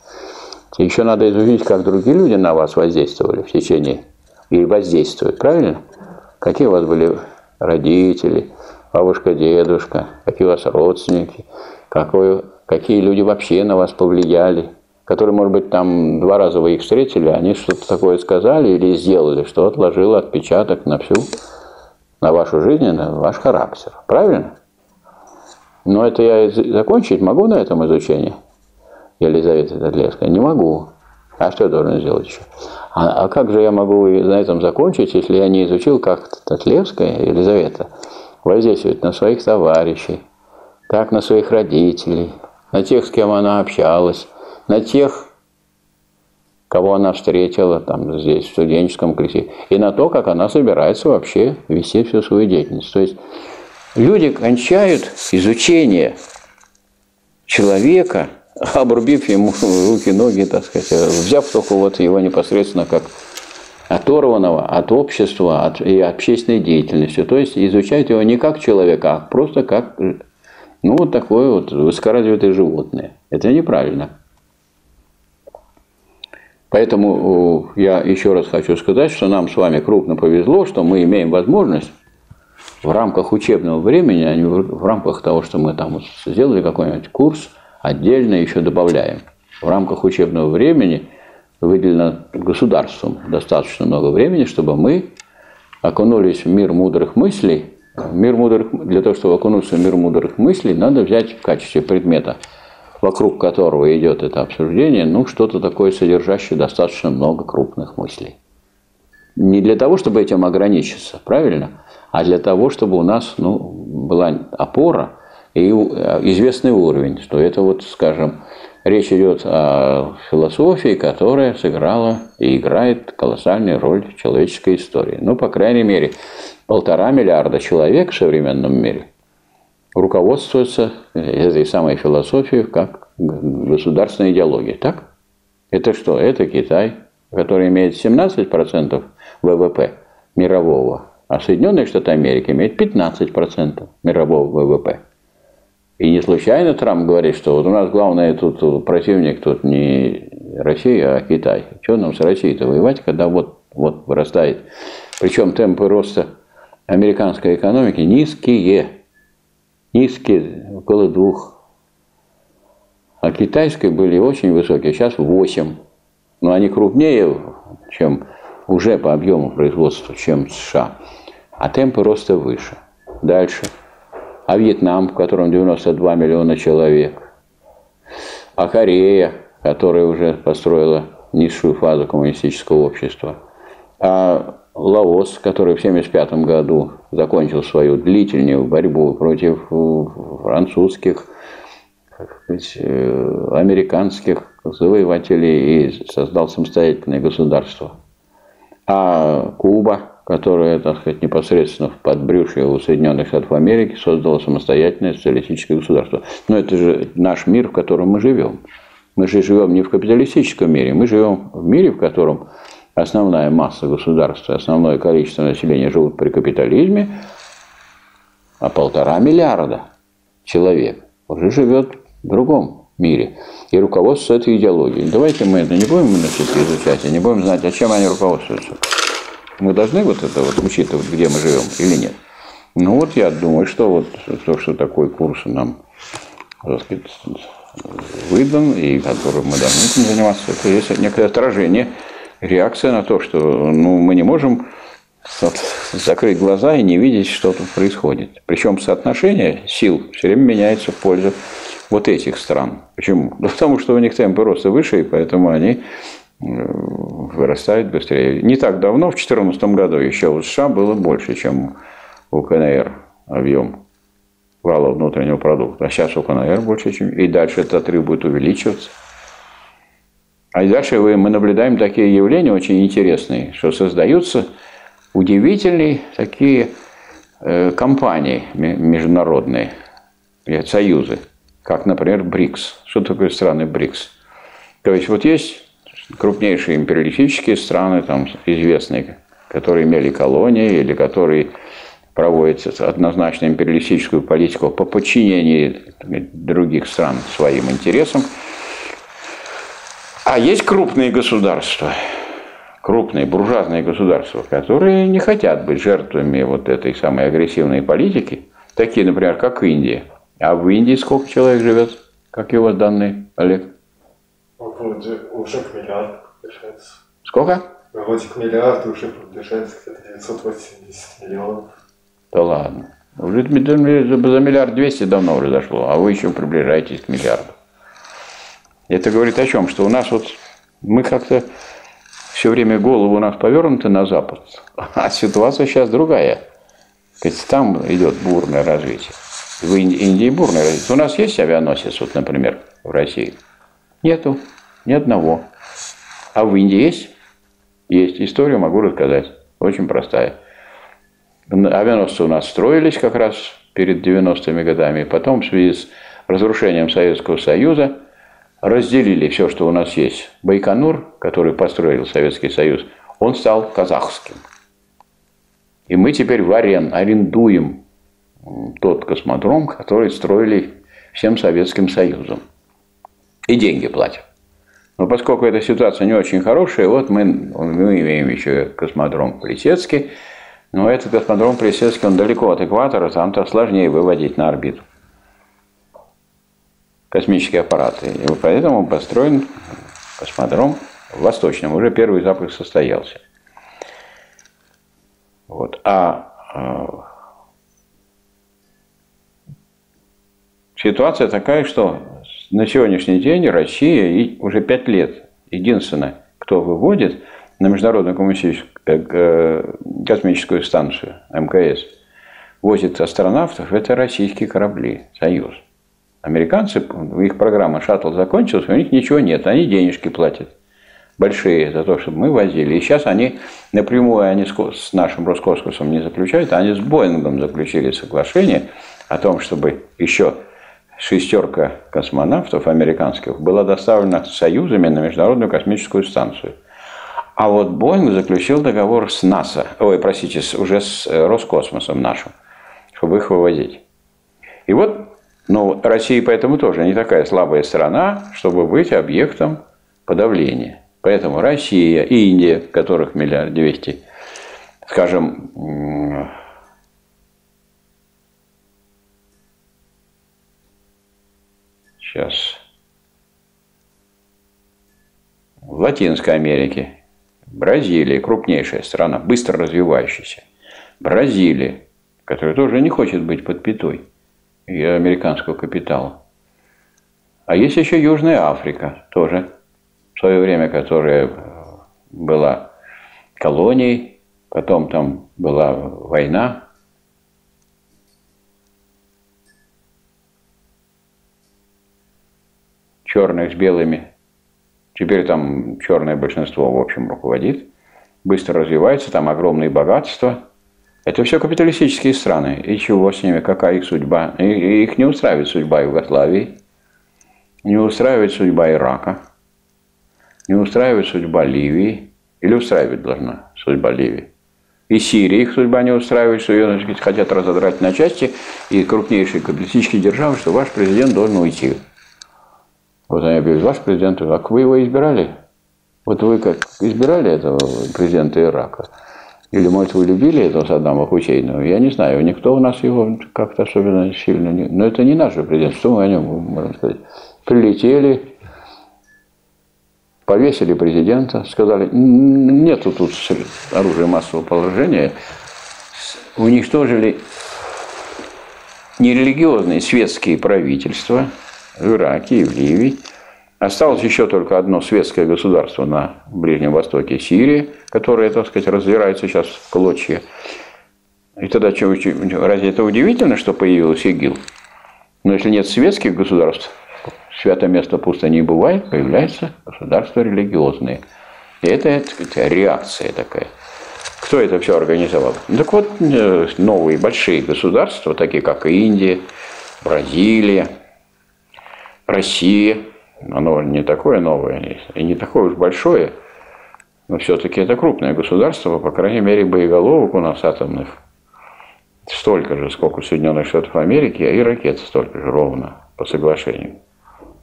Еще надо изучить, как другие люди на вас воздействовали в течение и воздействуют, правильно? Какие у вас были родители, бабушка, дедушка, какие у вас родственники, какой, какие люди вообще на вас повлияли, которые, может быть, там два раза вы их встретили, они что-то такое сказали или сделали, что отложило отпечаток на всю, на вашу жизнь, на ваш характер. Правильно? Но это я закончить могу на этом изучении? Елизавета Татлевская? Не могу. А что я должен сделать еще? А, а как же я могу на этом закончить, если я не изучил, как Татлевская, Елизавета, воздействует на своих товарищей, как на своих родителей, на тех, с кем она общалась, на тех, кого она встретила там здесь, в студенческом коллективе, и на то, как она собирается вообще вести всю свою деятельность. То есть люди кончают изучение человека, обрубив ему руки, ноги, так сказать, взяв только вот его непосредственно как оторванного от общества от, и общественной деятельности. То есть изучать его не как человека, а просто как ну, вот такое вот высокоразвитое животное. Это неправильно. Поэтому я еще раз хочу сказать, что нам с вами крупно повезло, что мы имеем возможность в рамках учебного времени, а не в рамках того, что мы там сделали какой-нибудь курс, отдельно еще добавляем. В рамках учебного времени выделено государством достаточно много времени, чтобы мы окунулись в мир мудрых мыслей. Мир мудрых, для того, чтобы окунуться в мир мудрых мыслей, надо взять в качестве предмета – вокруг которого идет это обсуждение, ну, что-то такое содержащее достаточно много крупных мыслей. Не для того, чтобы этим ограничиться, правильно? А для того, чтобы у нас ну, была опора и э, известный уровень, что это вот, скажем, речь идет о философии, которая сыграла и играет колоссальную роль в человеческой истории. Ну, по крайней мере, полтора миллиарда человек в современном мире руководствуются этой самой философией как государственной идеологией. Так? Это что? Это Китай, который имеет 17% ВВП мирового, а Соединенные Штаты Америки имеют 15% мирового ВВП. И не случайно Трамп говорит, что вот у нас главный тут противник тут не Россия, а Китай. Что нам с Россией-то воевать, когда вот, вот вырастает. Причем темпы роста американской экономики низкие. Низкие, около двух. А китайской были очень высокие, сейчас 8. Но они крупнее, чем уже по объему производства, чем США. А темпы роста выше. Дальше – а Вьетнам, в котором 92 миллиона человек, а Корея, которая уже построила низшую фазу коммунистического общества, а Лаос, который в 1975 году закончил свою длительную борьбу против французских, э, американских завоевателей и создал самостоятельное государство. А Куба, которая, так сказать, непосредственно в подбрюшье у Соединенных Штатов Америки создала самостоятельное социалистическое государство. Но это же наш мир, в котором мы живем. Мы же живем не в капиталистическом мире, мы живем в мире, в котором основная масса государства, основное количество населения живут при капитализме, а полтора миллиарда человек уже живет в другом мире и руководствуется этой идеологией. Давайте мы это не будем значит, изучать, и не будем знать, а чем они руководствуются. Мы должны вот это вот учитывать, где мы живем или нет? Ну вот я думаю, что вот то, что такой курс нам так сказать, выдан, и которым мы должны этим заниматься, это есть некое отражение, реакция на то, что ну, мы не можем закрыть глаза и не видеть, что тут происходит. Причем соотношение сил все время меняется в пользу вот этих стран. Почему? Да потому что у них темпы роста выше, и поэтому они вырастает быстрее. Не так давно, в 2014 году, еще у США было больше, чем у КНР объем вала внутреннего продукта. А сейчас у КНР больше, чем... И дальше этот отрыв будет увеличиваться. А дальше мы наблюдаем такие явления очень интересные, что создаются удивительные такие э, компании международные, союзы, как, например, БРИКС. Что такое страны БРИКС? То есть вот есть крупнейшие империалистические страны, там известные, которые имели колонии или которые проводят однозначно империалистическую политику по подчинению других стран своим интересам. А есть крупные государства, крупные буржуазные государства, которые не хотят быть жертвами вот этой самой агрессивной политики, такие, например, как Индия. А в Индии сколько человек живет? Как его данные, Олег? Вроде уже к миллиарду приближается. Сколько? Вроде к миллиарду уже приближается где-то 980 миллионов. Да ладно. Уже за миллиард двести давно уже дошло, а вы еще приближаетесь к миллиарду. Это говорит о чем? Что у нас вот мы как-то все время голову у нас повернуты на запад, а ситуация сейчас другая. Ведь там идет бурное развитие. В Индии бурное развитие. У нас есть авианосец, вот, например, в России? Нету. Ни одного. А в Индии есть? Есть. Историю могу рассказать. Очень простая. Авианосцы у нас строились как раз перед 90-ми годами. Потом в связи с разрушением Советского Союза разделили все, что у нас есть. Байконур, который построил Советский Союз, он стал казахским. И мы теперь в арен, арендуем тот космодром, который строили всем Советским Союзом. И деньги платим. Но поскольку эта ситуация не очень хорошая, вот мы, мы имеем еще космодром Плесецкий. Но этот космодром Плесецкий, он далеко от экватора, там-то сложнее выводить на орбиту космические аппараты. И поэтому построен космодром в Восточном. Уже первый запуск состоялся. Вот. А, ситуация такая, что на сегодняшний день Россия уже пять лет единственная, кто выводит на Международную э, космическую станцию МКС, возит астронавтов, это российские корабли, Союз. американцы, их программа «Шаттл» закончилась, у них ничего нет, они денежки платят большие за то, чтобы мы возили. И сейчас они напрямую они с нашим Роскосмосом не заключают, они с Боингом заключили соглашение о том, чтобы еще шестерка космонавтов американских была доставлена союзами на Международную космическую станцию. А вот Боинг заключил договор с НАСА, ой, простите, уже с э, Роскосмосом нашим, чтобы их вывозить. И вот, ну, Россия поэтому тоже не такая слабая страна, чтобы быть объектом подавления. Поэтому Россия и Индия, которых миллиард двести, скажем, сейчас в Латинской Америке, Бразилия, крупнейшая страна, быстро развивающаяся. Бразилия, которая тоже не хочет быть под пятой и американского капитала. А есть еще Южная Африка, тоже в свое время, которая была колонией, потом там была война, черных с белыми. Теперь там черное большинство, в общем, руководит. Быстро развивается, там огромные богатства. Это все капиталистические страны. И чего с ними, какая их судьба? И их не устраивает судьба Югославии, не устраивает судьба Ирака, не устраивает судьба Ливии. Или устраивать должна судьба Ливии. И Сирия их судьба не устраивает, что ее сказать, хотят разодрать на части, и крупнейшие капиталистические державы, что ваш президент должен уйти. Вот они говорят, ваш президент Ирака, вы его избирали? Вот вы как избирали этого президента Ирака? Или, может, вы любили этого Саддама Хусейна? Я не знаю, никто у нас его как-то особенно сильно не... Но это не наш президент, что мы о нем можем сказать? Прилетели, повесили президента, сказали, нету тут оружия массового положения, уничтожили нерелигиозные светские правительства – в Ираке и в Ливии. Осталось еще только одно светское государство на Ближнем Востоке, Сирия, которое, так сказать, раздирается сейчас в клочья. И тогда что, разве это удивительно, что появилась ИГИЛ? Но если нет светских государств, святое место пусто не бывает, появляются государства религиозные. И это, так сказать, реакция такая. Кто это все организовал? Так вот, э, новые большие государства, такие как Индия, Бразилия, Россия, оно не такое новое и не такое уж большое, но все-таки это крупное государство, по крайней мере, боеголовок у нас атомных столько же, сколько у Соединенных Штатов Америки, а и ракет столько же ровно по соглашению.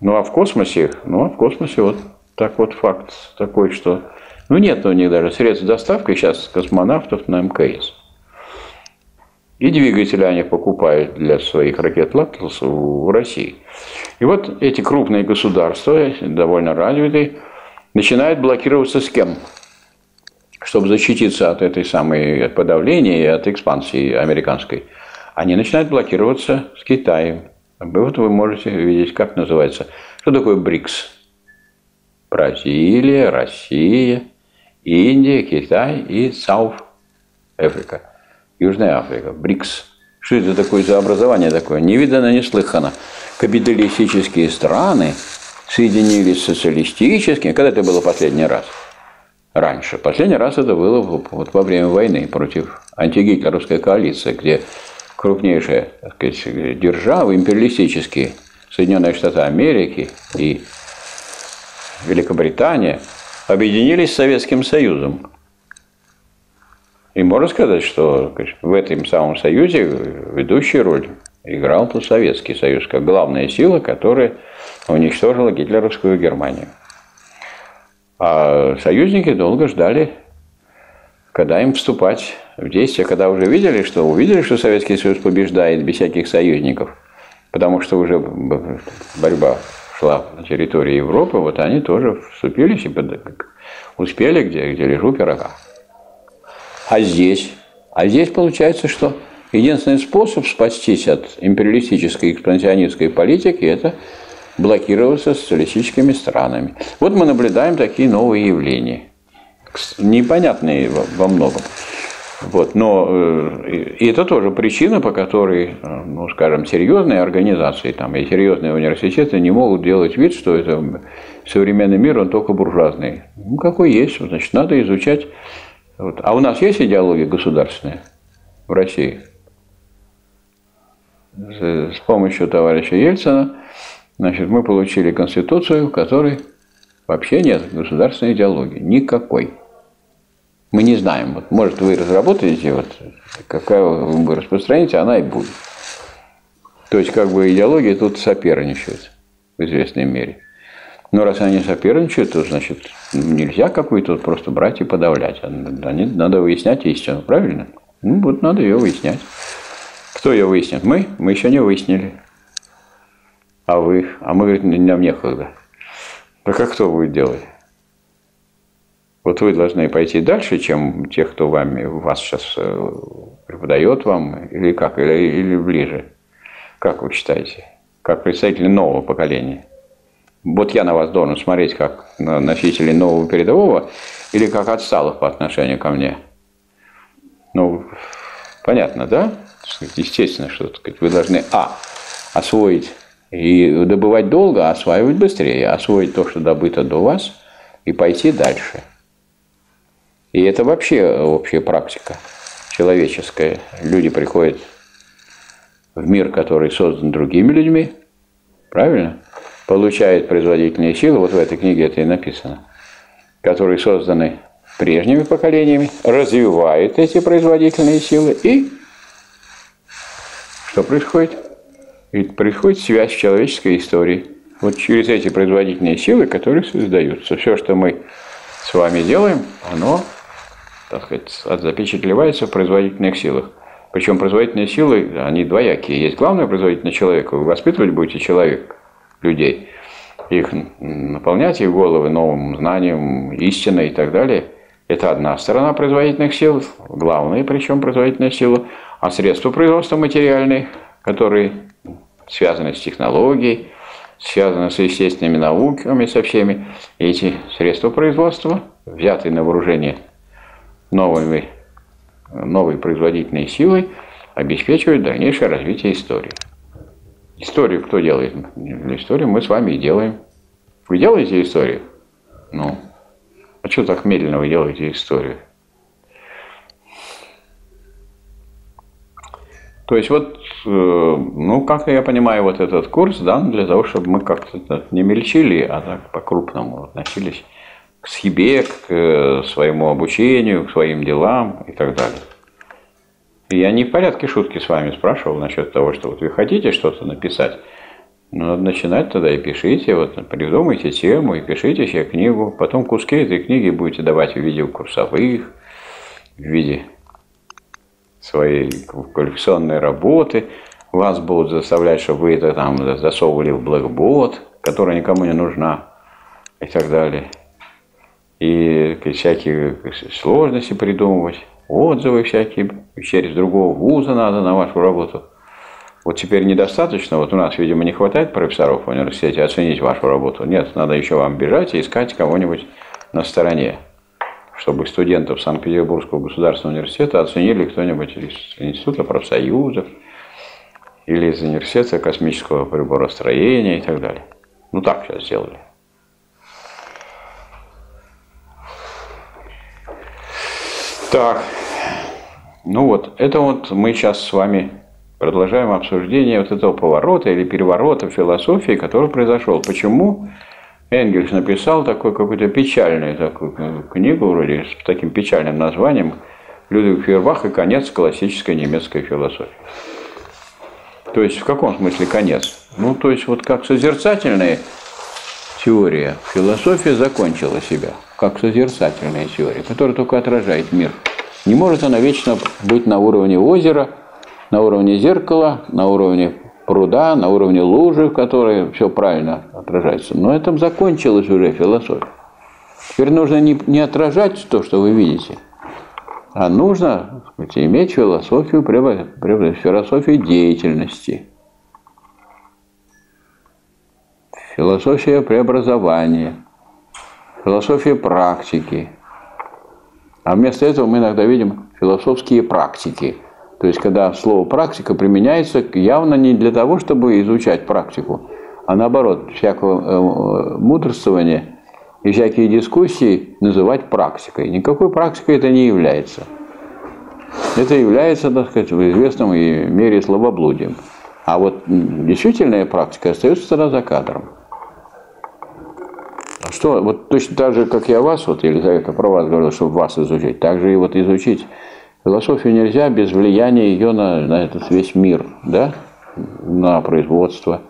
Ну а в космосе, ну а в космосе вот так вот факт такой, что ну нет у них даже средств доставки сейчас космонавтов на МКС. И двигатели они покупают для своих ракет «Латлас» в России. И вот эти крупные государства, довольно развитые, начинают блокироваться с кем? Чтобы защититься от этой самой подавления и от экспансии американской. Они начинают блокироваться с Китаем. Вот вы можете видеть, как называется. Что такое БРИКС? Бразилия, Россия, Индия, Китай и Сауф Африка. Южная Африка, БРИКС. Что это такое за образование такое? Не видано, не слыхано. Капиталистические страны соединились с социалистическими. Когда это было последний раз? Раньше. Последний раз это было вот во время войны против антигитлеровской коалиции, где крупнейшие так сказать, державы, империалистические, Соединенные Штаты Америки и Великобритания, объединились с Советским Союзом. И можно сказать, что в этом самом союзе ведущую роль играл тут Советский Союз, как главная сила, которая уничтожила гитлеровскую Германию. А союзники долго ждали, когда им вступать в действие, когда уже видели, что увидели, что Советский Союз побеждает без всяких союзников, потому что уже борьба шла на территории Европы, вот они тоже вступились и успели, где, где лежу пирога. А здесь? А здесь получается, что единственный способ спастись от империалистической экспансионистской политики – это блокироваться социалистическими странами. Вот мы наблюдаем такие новые явления, непонятные во многом. Вот, но э, и это тоже причина, по которой, э, ну, скажем, серьезные организации там, и серьезные университеты не могут делать вид, что это современный мир, он только буржуазный. Ну, какой есть, значит, надо изучать. Вот. А у нас есть идеология государственная в России? С помощью товарища Ельцина значит, мы получили конституцию, в которой вообще нет государственной идеологии. Никакой. Мы не знаем. Вот, может, вы разработаете, вот, какая вы распространите, она и будет. То есть, как бы идеология тут соперничает в известной мере. Но раз они соперничают, то, значит, нельзя какую-то просто брать и подавлять. Они, надо выяснять истину, правильно? Ну, вот надо ее выяснять. Кто ее выяснит? Мы? Мы еще не выяснили. А вы? А мы, говорит, нам некогда. Так а кто будет делать? Вот вы должны пойти дальше, чем те, кто вами, вас сейчас э, преподает вам, или как, или, или ближе. Как вы считаете? Как представители нового поколения? Вот я на вас должен смотреть как на носителей нового передового или как отсталых по отношению ко мне? Ну, понятно, да? Естественно, что вы должны, а, освоить и добывать долго, а осваивать быстрее, освоить то, что добыто до вас, и пойти дальше – и это вообще общая практика человеческая. Люди приходят в мир, который создан другими людьми, правильно? Получают производительные силы, вот в этой книге это и написано, которые созданы прежними поколениями, развивают эти производительные силы и что происходит? И происходит связь человеческой истории. Вот через эти производительные силы, которые создаются. Все, что мы с вами делаем, оно так сказать, запечатлевается в производительных силах. Причем производительные силы, они двоякие. Есть главное производительное человека. Вы воспитывать будете человек, людей. Их наполнять их головы новым знанием, истиной и так далее. Это одна сторона производительных сил, главная причем производительная сила. А средства производства материальные, которые связаны с технологией, связаны с естественными науками, со всеми. Эти средства производства, взятые на вооружение новыми, новой производительной силой обеспечивает дальнейшее развитие истории. Историю кто делает? Историю мы с вами и делаем. Вы делаете историю? Ну, а что так медленно вы делаете историю? То есть вот, э, ну, как я понимаю, вот этот курс дан для того, чтобы мы как-то не мельчили, а так по-крупному относились к себе, к э, своему обучению, к своим делам и так далее. Я не в порядке шутки с вами спрашивал насчет того, что вот вы хотите что-то написать. Ну, надо начинать тогда и пишите, вот придумайте тему и пишите себе книгу. Потом куски этой книги будете давать в виде курсовых, в виде своей коллекционной работы. Вас будут заставлять, чтобы вы это там засовывали в блэкбот, которая никому не нужна и так далее и всякие сложности придумывать, отзывы всякие, через другого вуза надо на вашу работу. Вот теперь недостаточно, вот у нас, видимо, не хватает профессоров в университете оценить вашу работу. Нет, надо еще вам бежать и искать кого-нибудь на стороне, чтобы студентов Санкт-Петербургского государственного университета оценили кто-нибудь из Института профсоюзов или из Университета космического приборостроения и так далее. Ну так сейчас сделали. Так, ну вот, это вот мы сейчас с вами продолжаем обсуждение вот этого поворота или переворота философии, который произошел. Почему Энгельс написал такой какую-то печальную такую книгу, вроде с таким печальным названием «Людвиг Фейербах и конец классической немецкой философии». То есть в каком смысле конец? Ну, то есть вот как созерцательная теория, философия закончила себя как созерцательная теория, которая только отражает мир. Не может она вечно быть на уровне озера, на уровне зеркала, на уровне пруда, на уровне лужи, в которой все правильно отражается. Но этом закончилась уже философия. Теперь нужно не, не отражать то, что вы видите, а нужно сказать, иметь философию, философию деятельности. Философия преобразования – философия практики. А вместо этого мы иногда видим философские практики. То есть, когда слово «практика» применяется явно не для того, чтобы изучать практику, а наоборот, всякого э, мудрствования и всякие дискуссии называть практикой. Никакой практикой это не является. Это является, так сказать, в известном мере словоблудием. А вот действительная практика остается тогда за кадром. Что, вот точно так же, как я вас, вот Елизавета про вас говорила, чтобы вас изучить, так же и вот изучить философию нельзя без влияния ее на, на этот весь мир, да, на производство,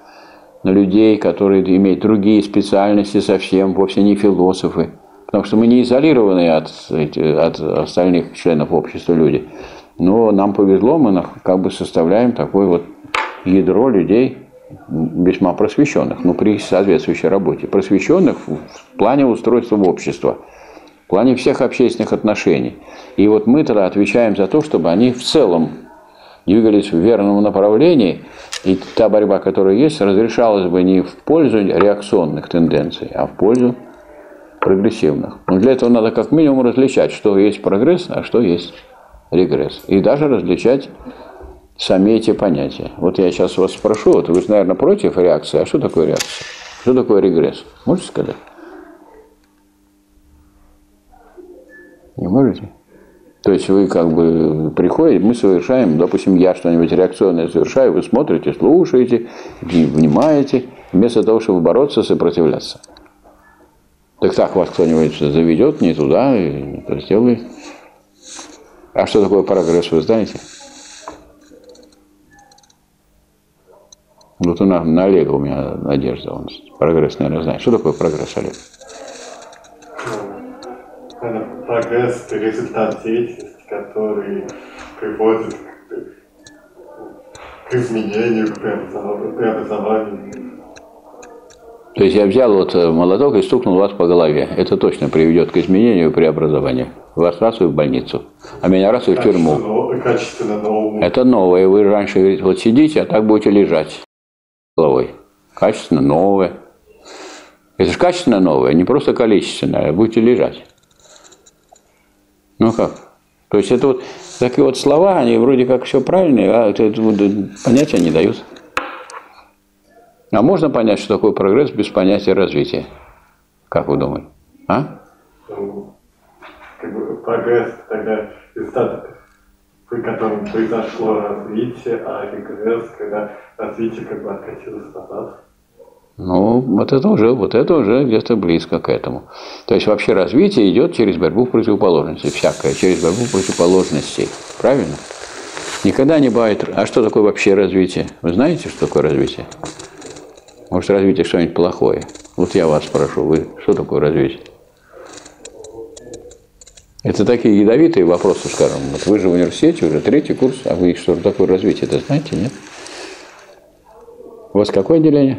на людей, которые имеют другие специальности совсем, вовсе не философы. Потому что мы не изолированы от, от остальных членов общества люди. Но нам повезло, мы как бы составляем такой вот ядро людей весьма просвещенных, ну, при соответствующей работе. Просвещенных в плане устройства общества, в плане всех общественных отношений. И вот мы тогда отвечаем за то, чтобы они в целом двигались в верном направлении, и та борьба, которая есть, разрешалась бы не в пользу реакционных тенденций, а в пользу прогрессивных. Но для этого надо как минимум различать, что есть прогресс, а что есть регресс. И даже различать сами эти понятия. Вот я сейчас вас спрошу, вот вы, наверное, против реакции, а что такое реакция? Что такое регресс? Можете сказать? Не можете? То есть вы как бы приходите, мы совершаем, допустим, я что-нибудь реакционное совершаю, вы смотрите, слушаете, внимаете, вместо того, чтобы бороться, сопротивляться. Так так вас кто-нибудь заведет не туда и не то сделает. А что такое прогресс, вы знаете? Вот у нас на Олега у меня надежда, он прогресс, наверное, знает. Что такое прогресс, Олег? Прогресс – это результат деятельности, который приводит к изменению, к преобразованию. То есть я взял вот э, молоток и стукнул вас по голове. Это точно приведет к изменению и преобразованию. Вас раз в больницу, а меня раз в тюрьму. Качественно новому. Это новое. Вы раньше говорите, вот сидите, а так будете лежать головой. Качественно новое. Это же качественно новое, не просто количественное, а будете лежать. Ну как? То есть это вот такие вот слова, они вроде как все правильные, а понятия не дают. А можно понять, что такое прогресс без понятия развития? Как вы думаете? А? Как бы прогресс тогда результат при котором произошло развитие, а регресс, когда развитие как бы откатилось назад. Ну, вот это уже, вот это уже где-то близко к этому. То есть вообще развитие идет через борьбу противоположностей, всякое, через борьбу противоположностей. Правильно? Никогда не бывает. А что такое вообще развитие? Вы знаете, что такое развитие? Может, развитие что-нибудь плохое? Вот я вас спрошу, вы что такое развитие? Это такие ядовитые вопросы, скажем. Вот вы же в университете, уже третий курс, а вы что такое развитие, это знаете, нет? У вас какое отделение?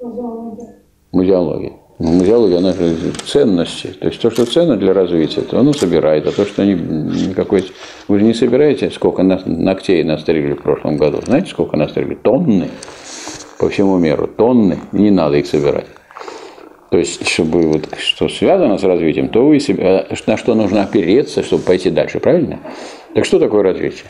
Музеология. Музеология. Ну, музеология, она же ценности. То есть то, что ценно для развития, то оно собирает. А то, что они никакой... Вы же не собираете, сколько ногтей настригли в прошлом году. Знаете, сколько настригли? Тонны по всему миру. Тонны. Не надо их собирать. То есть, чтобы вот что связано с развитием, то вы себе, э, на что нужно опереться, чтобы пойти дальше, правильно? Так что такое развитие?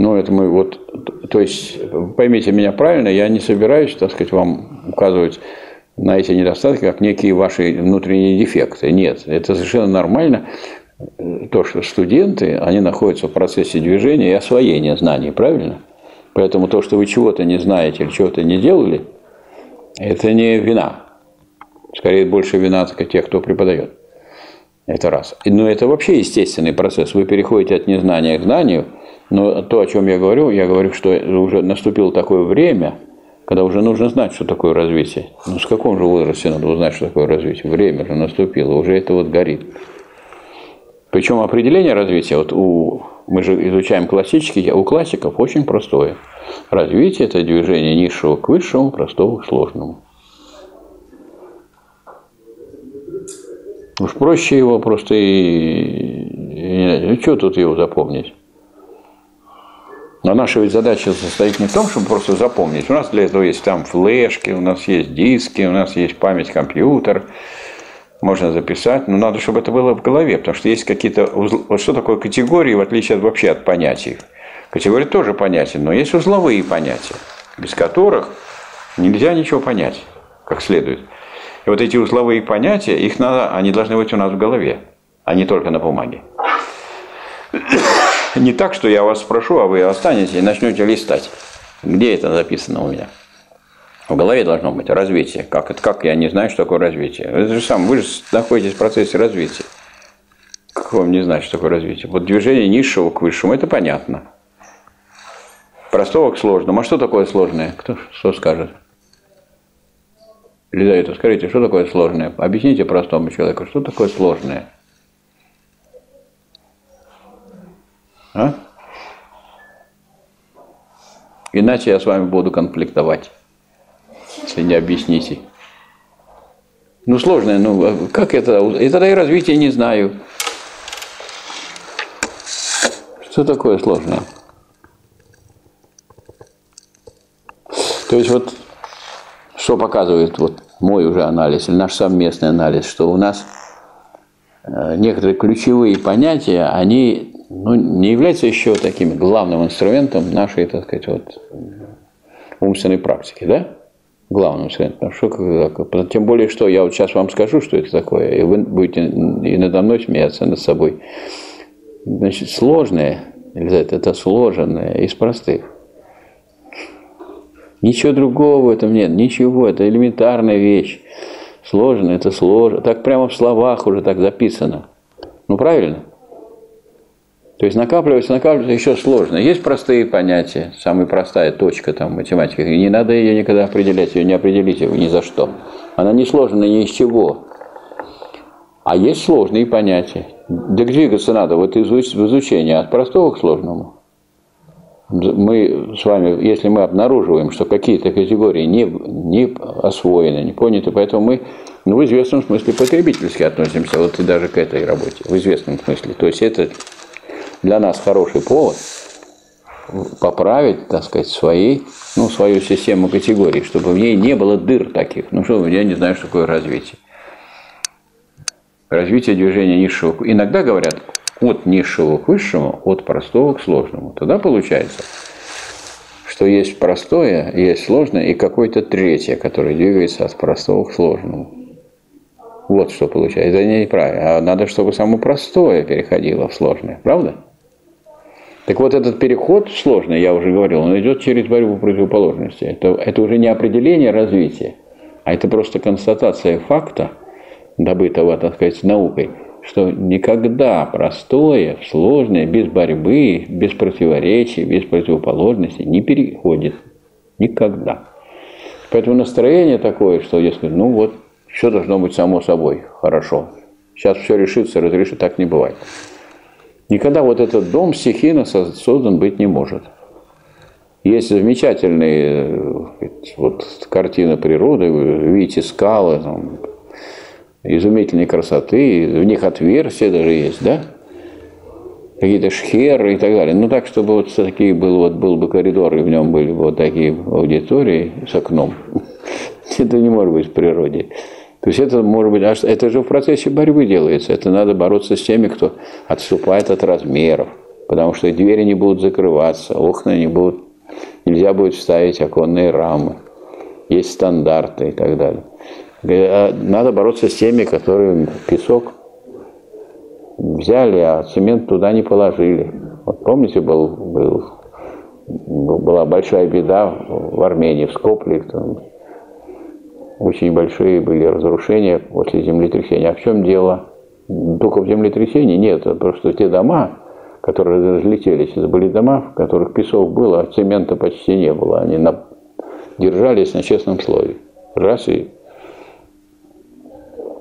Ну, это мы вот, то есть, поймите меня правильно, я не собираюсь, так сказать, вам указывать на эти недостатки, как некие ваши внутренние дефекты. Нет, это совершенно нормально. То, что студенты, они находятся в процессе движения и освоения знаний, правильно? Поэтому то, что вы чего-то не знаете или чего-то не делали – это не вина. Скорее, больше вина так, тех, кто преподает. Это раз. Но это вообще естественный процесс. Вы переходите от незнания к знанию, но то, о чем я говорю, я говорю, что уже наступило такое время, когда уже нужно знать, что такое развитие. Ну, с каком же возрасте надо узнать, что такое развитие? Время же наступило, уже это вот горит. Причем определение развития, вот у, мы же изучаем классические, у классиков очень простое – Развитие – это движение низшего к высшему, простого к сложному. Уж проще его просто и... Ну, что тут его запомнить? Но наша ведь задача состоит не в том, чтобы просто запомнить. У нас для этого есть там флешки, у нас есть диски, у нас есть память компьютер. можно записать, но надо, чтобы это было в голове, потому что есть какие-то... Узл... Вот что такое категории, в отличие от, вообще от понятий? Категории тоже понятия, но есть узловые понятия, без которых нельзя ничего понять как следует. И вот эти узловые понятия, их надо, они должны быть у нас в голове, а не только на бумаге. Не так, что я вас спрошу, а вы останетесь и начнете листать. Где это записано у меня? В голове должно быть развитие. Как это? Как я не знаю, что такое развитие? Это же сам, вы же находитесь в процессе развития. Как вам не знать, что такое развитие? Вот движение низшего к высшему, это понятно. Простого к сложному. А что такое сложное? Кто что скажет? Елизавета, скажите, что такое сложное? Объясните простому человеку, что такое сложное? А? Иначе я с вами буду конфликтовать, если не объясните. Ну, сложное, ну, как это? И тогда и развития не знаю. Что такое сложное? То есть вот что показывает вот мой уже анализ, или наш совместный анализ, что у нас э, некоторые ключевые понятия, они ну, не являются еще таким главным инструментом нашей, так сказать, вот, умственной практики, да? Главным инструментом. Что, тем более, что я вот сейчас вам скажу, что это такое, и вы будете и надо мной смеяться, над собой. Значит, сложное, это сложенное из простых. Ничего другого в этом нет, ничего, это элементарная вещь. Сложно, это сложно. Так прямо в словах уже так записано. Ну правильно? То есть накапливается, накапливается еще сложно. Есть простые понятия, самая простая точка там математики. И не надо ее никогда определять, ее не определите ни за что. Она не сложена ни из чего. А есть сложные понятия. Да двигаться надо вот из изучения от простого к сложному мы с вами, если мы обнаруживаем, что какие-то категории не, не освоены, не поняты, поэтому мы ну, в известном смысле потребительски относимся вот и даже к этой работе, в известном смысле. То есть это для нас хороший повод поправить, так сказать, свои, ну, свою систему категорий, чтобы в ней не было дыр таких. Ну что, я не знаю, что такое развитие. Развитие движения низшего. Иногда говорят, от низшего к высшему, от простого к сложному. Тогда получается, что есть простое, есть сложное и какое-то третье, которое двигается от простого к сложному. Вот что получается. Это неправильно. А надо, чтобы само простое переходило в сложное. Правда? Так вот, этот переход сложный, я уже говорил, он идет через борьбу противоположности. Это, это уже не определение развития, а это просто констатация факта, добытого, так сказать, наукой, что никогда простое, сложное, без борьбы, без противоречий, без противоположностей не переходит. Никогда. Поэтому настроение такое, что если, ну вот, все должно быть само собой, хорошо. Сейчас все решится, разрешит, так не бывает. Никогда вот этот дом стихийно создан быть не может. Есть замечательные э, вот, картины природы, видите скалы, там, изумительной красоты, в них отверстия даже есть, да? Какие-то шхеры и так далее. Ну так, чтобы вот такие был, вот был бы коридор, и в нем были бы вот такие аудитории с окном. Это не может быть в природе. То есть это может быть, это же в процессе борьбы делается. Это надо бороться с теми, кто отступает от размеров. Потому что двери не будут закрываться, окна не будут, нельзя будет вставить оконные рамы. Есть стандарты и так далее. А надо бороться с теми, которые песок взяли, а цемент туда не положили. Вот помните, был, был, была большая беда в Армении, в Скопле, там очень большие были разрушения после землетрясения. А в чем дело? Только в землетрясении нет, просто те дома, которые разлетелись, это были дома, в которых песок был, а цемента почти не было. Они на, держались на честном слове. Раз и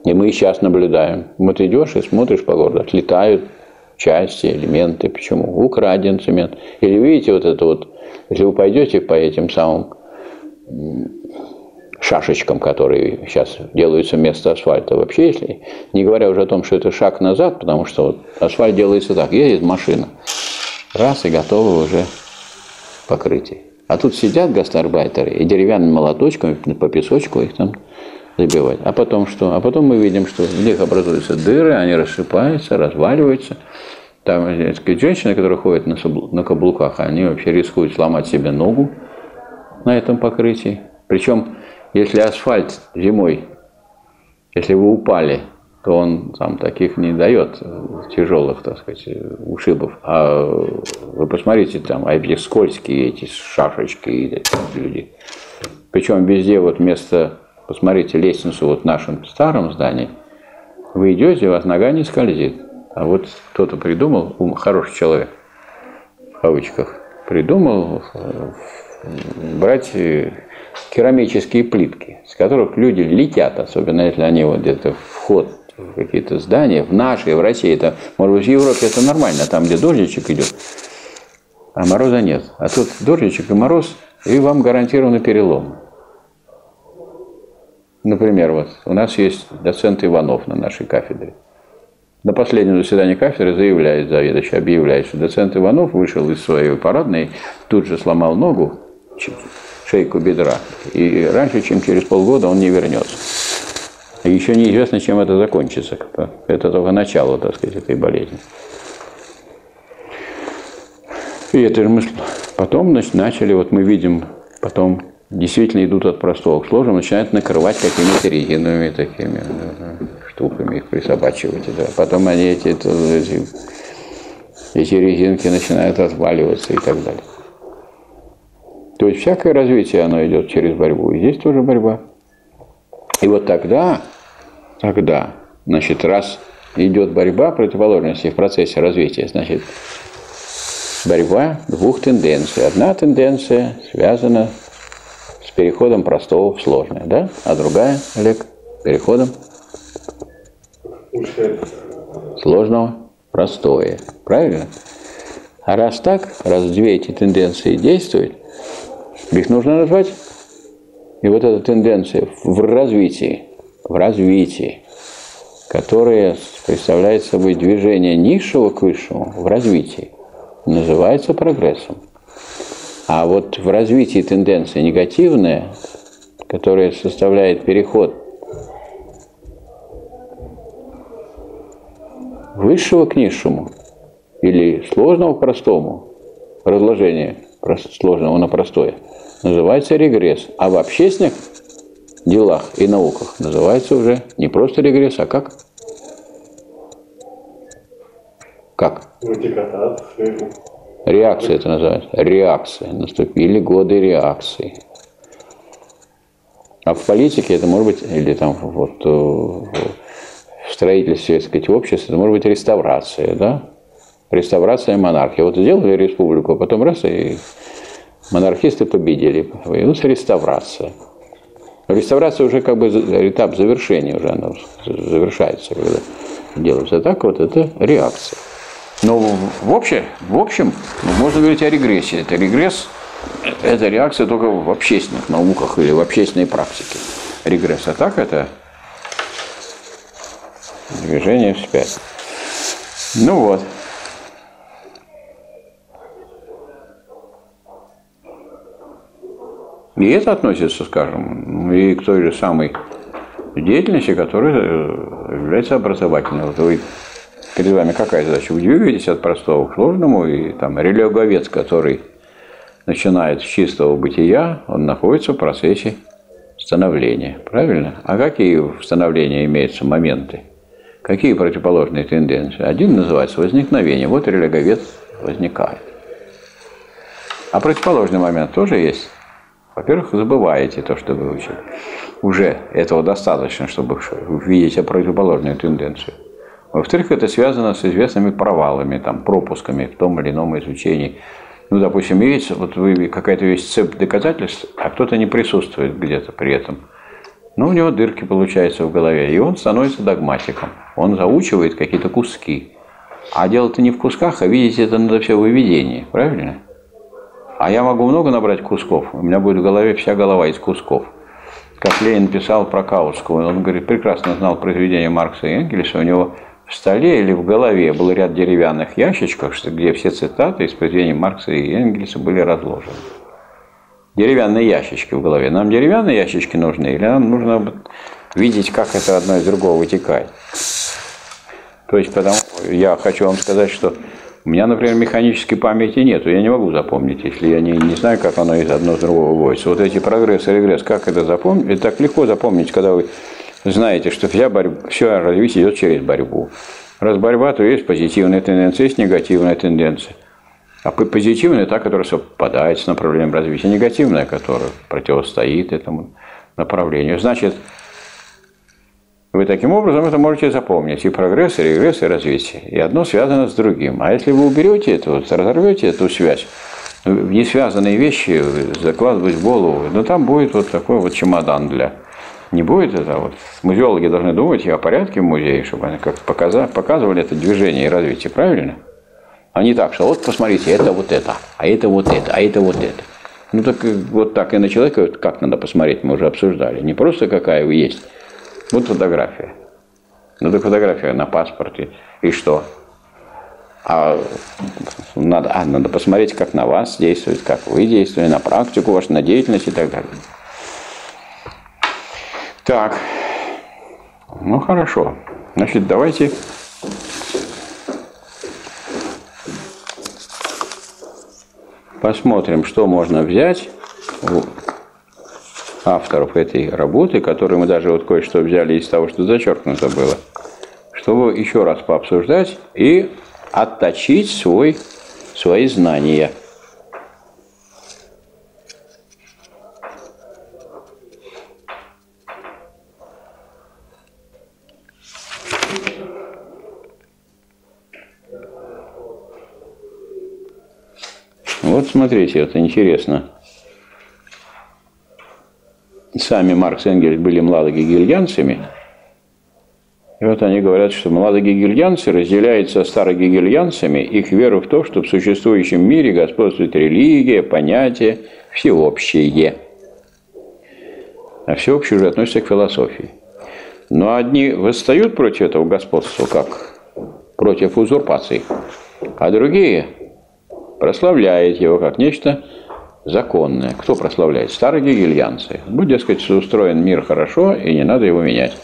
и мы сейчас наблюдаем. Вот идешь и смотришь по городу, отлетают части, элементы. Почему? Украден цемент. Или видите вот это вот, если вы пойдете по этим самым шашечкам, которые сейчас делаются вместо асфальта. Вообще, если не говоря уже о том, что это шаг назад, потому что вот асфальт делается так, едет машина, раз и готовы уже покрытие. А тут сидят гастарбайтеры и деревянным молоточком по песочку их там забивать. А потом что? А потом мы видим, что в них образуются дыры, они рассыпаются, разваливаются. Там, так сказать, женщины, которые ходят на, на каблуках, они вообще рискуют сломать себе ногу на этом покрытии. Причем, если асфальт зимой, если вы упали, то он там таких не дает тяжелых, так сказать, ушибов. А вы посмотрите, там, а эти скользкие эти шашечки эти люди. Причем везде вот вместо, посмотрите лестницу вот в нашем старом здании, вы идете, у вас нога не скользит. А вот кто-то придумал, хороший человек, в кавычках, придумал э, брать э, керамические плитки, с которых люди летят, особенно если они вот где-то вход в какие-то здания, в нашей, в России, это, может быть, в Европе это нормально, там, где дождичек идет, а мороза нет. А тут дождичек и мороз, и вам гарантированы перелом. Например, вот у нас есть доцент Иванов на нашей кафедре. На последнем заседании кафедры заявляет заведующий, объявляет, что доцент Иванов вышел из своей парадной, тут же сломал ногу, шейку бедра, и раньше, чем через полгода он не вернется. И еще неизвестно, чем это закончится. Это только начало, так сказать, этой болезни. И это же мы потом значит, начали, вот мы видим, потом действительно идут от простого к сложному, начинают накрывать какими-то резиновыми такими штуками, их присобачивать. Да. Потом они эти, эти, эти резинки начинают отваливаться и так далее. То есть всякое развитие, оно идет через борьбу. И здесь тоже борьба. И вот тогда, тогда, значит, раз идет борьба противоположности в процессе развития, значит, борьба двух тенденций. Одна тенденция связана с переходом простого в сложное, да? А другая, Олег, переходом сложного в простое. Правильно? А раз так, раз две эти тенденции действуют, их нужно назвать. И вот эта тенденция в развитии, в развитии, которая представляет собой движение низшего к высшему в развитии, называется прогрессом. А вот в развитии тенденция негативная, которая составляет переход высшего к низшему или сложного к простому, разложение сложного на простое, называется регресс. А в общественных делах и науках называется уже не просто регресс, а как? Как? Реакция это называется. Реакция. Наступили годы реакции. А в политике это может быть, или там вот э, в строительстве, так сказать, общества, это может быть реставрация, да? Реставрация монархии. Вот сделали республику, а потом раз и монархисты победили. Появилась реставрация. Реставрация уже как бы этап завершения уже она завершается, когда делается так вот, это реакция. Но в общем, в общем можно говорить о регрессии. Это регресс, это реакция только в общественных науках или в общественной практике. Регресс. А так это движение вспять. Ну вот. И это относится, скажем, и к той же самой деятельности, которая э, является образовательной. Вот вы, перед вами какая задача? Вы двигаетесь от простого к сложному, и там религовец, который начинает с чистого бытия, он находится в процессе становления. Правильно? А какие в становлении имеются моменты? Какие противоположные тенденции? Один называется возникновение. Вот религовец возникает. А противоположный момент тоже есть. Во-первых, забываете то, что вы учили. Уже этого достаточно, чтобы увидеть противоположную тенденцию. Во-вторых, это связано с известными провалами, там, пропусками в том или ином изучении. Ну, допустим, есть вот вы какая-то есть цепь доказательств, а кто-то не присутствует где-то при этом. Ну, у него дырки получаются в голове, и он становится догматиком. Он заучивает какие-то куски. А дело-то не в кусках, а видеть это надо все выведение, правильно? А я могу много набрать кусков. У меня будет в голове вся голова из кусков. Как Ленин писал про Каутского. Он говорит, прекрасно знал произведение Маркса и Энгельса. У него в столе или в голове был ряд деревянных ящичков, где все цитаты из произведений Маркса и Энгельса были разложены. Деревянные ящички в голове. Нам деревянные ящички нужны или нам нужно видеть, как это одно из другого вытекает. То есть, потому я хочу вам сказать, что у меня, например, механической памяти нет, я не могу запомнить, если я не, не знаю, как оно из одного с другого выводится. Вот эти прогресс и регресс, как это запомнить? Это так легко запомнить, когда вы знаете, что вся борьба, все развитие идет через борьбу. Раз борьба, то есть позитивная тенденция, есть негативная тенденция. А позитивная – та, которая совпадает с направлением развития, негативная, которая противостоит этому направлению. Значит, вы таким образом это можете запомнить. И прогресс, и регресс, и развитие. И одно связано с другим. А если вы уберете это, разорвете эту связь, в ну, несвязанные вещи закладывать в голову, ну там будет вот такой вот чемодан для... Не будет это вот. Музеологи должны думать и о порядке в музее, чтобы они как показывали это движение и развитие, правильно? А не так, что вот посмотрите, это вот это, а это вот это, а это вот это. Ну так вот так и на человека как надо посмотреть, мы уже обсуждали. Не просто какая вы есть, вот фотография. Ну так фотография на паспорте. И что? А надо, а надо посмотреть, как на вас действует, как вы действуете, на практику вашу, на деятельность и так далее. Так, ну хорошо. Значит, давайте посмотрим, что можно взять авторов этой работы, которые мы даже вот кое-что взяли из того, что зачеркнуто было, чтобы еще раз пообсуждать и отточить свой, свои знания. Вот смотрите, это интересно сами Маркс и Энгельс были младогегельянцами, и вот они говорят, что младогегельянцы разделяются старогегельянцами их веру в то, что в существующем мире господствует религия, понятие всеобщее. А всеобщее уже относится к философии. Но одни восстают против этого господства, как против узурпации, а другие прославляют его как нечто законное. Кто прославляет? Старые гегельянцы. Ну, дескать, устроен мир хорошо, и не надо его менять.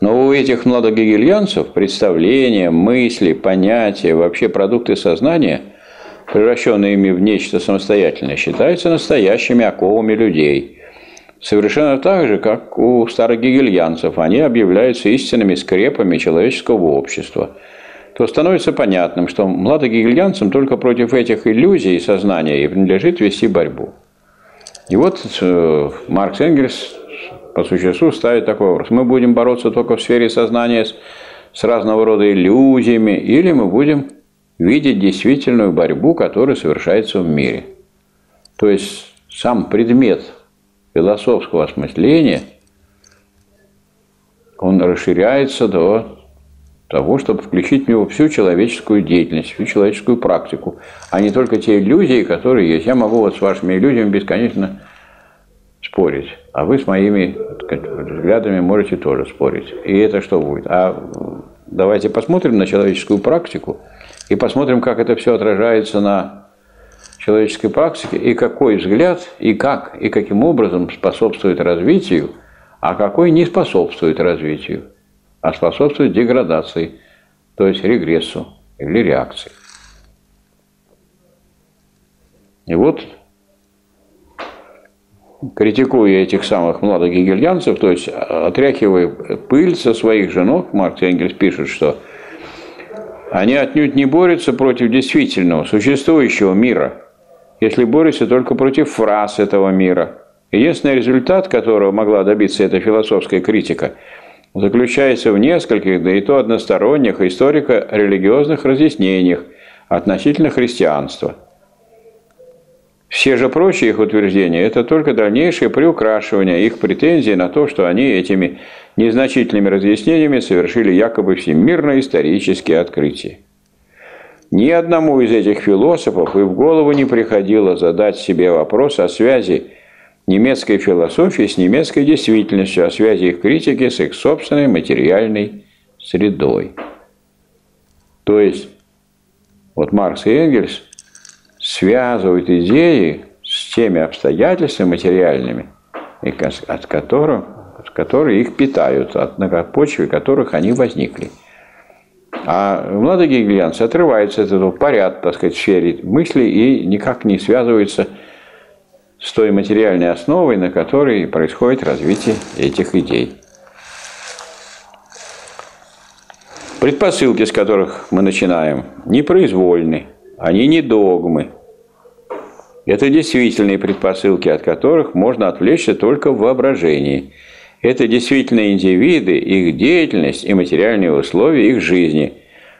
Но у этих младогегельянцев представления, мысли, понятия, вообще продукты сознания, превращенные ими в нечто самостоятельное, считаются настоящими оковами людей – Совершенно так же, как у старых гегельянцев, они объявляются истинными скрепами человеческого общества, то становится понятным, что младогегельянцам только против этих иллюзий сознания и принадлежит вести борьбу. И вот э, Маркс Энгельс по существу ставит такой вопрос. Мы будем бороться только в сфере сознания с разного рода иллюзиями, или мы будем видеть действительную борьбу, которая совершается в мире. То есть сам предмет философского осмысления, он расширяется до того, чтобы включить в него всю человеческую деятельность, всю человеческую практику, а не только те иллюзии, которые есть. Я могу вот с вашими иллюзиями бесконечно спорить, а вы с моими взглядами можете тоже спорить. И это что будет? А давайте посмотрим на человеческую практику и посмотрим, как это все отражается на человеческой практики и какой взгляд, и как, и каким образом способствует развитию, а какой не способствует развитию, а способствует деградации, то есть регрессу или реакции. И вот, критикуя этих самых молодых гегельянцев, то есть отряхивая пыль со своих женок, Маркс и Энгельс пишут, что они отнюдь не борются против действительного, существующего мира – если борется только против фраз этого мира. Единственный результат, которого могла добиться эта философская критика, заключается в нескольких, да и то односторонних, историко-религиозных разъяснениях относительно христианства. Все же прочие их утверждения – это только дальнейшее приукрашивание их претензий на то, что они этими незначительными разъяснениями совершили якобы всемирно исторические открытия. Ни одному из этих философов и в голову не приходило задать себе вопрос о связи немецкой философии с немецкой действительностью, о связи их критики с их собственной материальной средой. То есть вот Маркс и Энгельс связывают идеи с теми обстоятельствами материальными, от которых, которые их питают, от, на почве которых они возникли. А младогегельянцы отрываются от этого порядка, так сказать, сфере мысли и никак не связываются с той материальной основой, на которой происходит развитие этих идей. Предпосылки, с которых мы начинаем, непроизвольны, они не догмы. Это действительные предпосылки, от которых можно отвлечься только в воображении. Это действительно индивиды, их деятельность и материальные условия их жизни,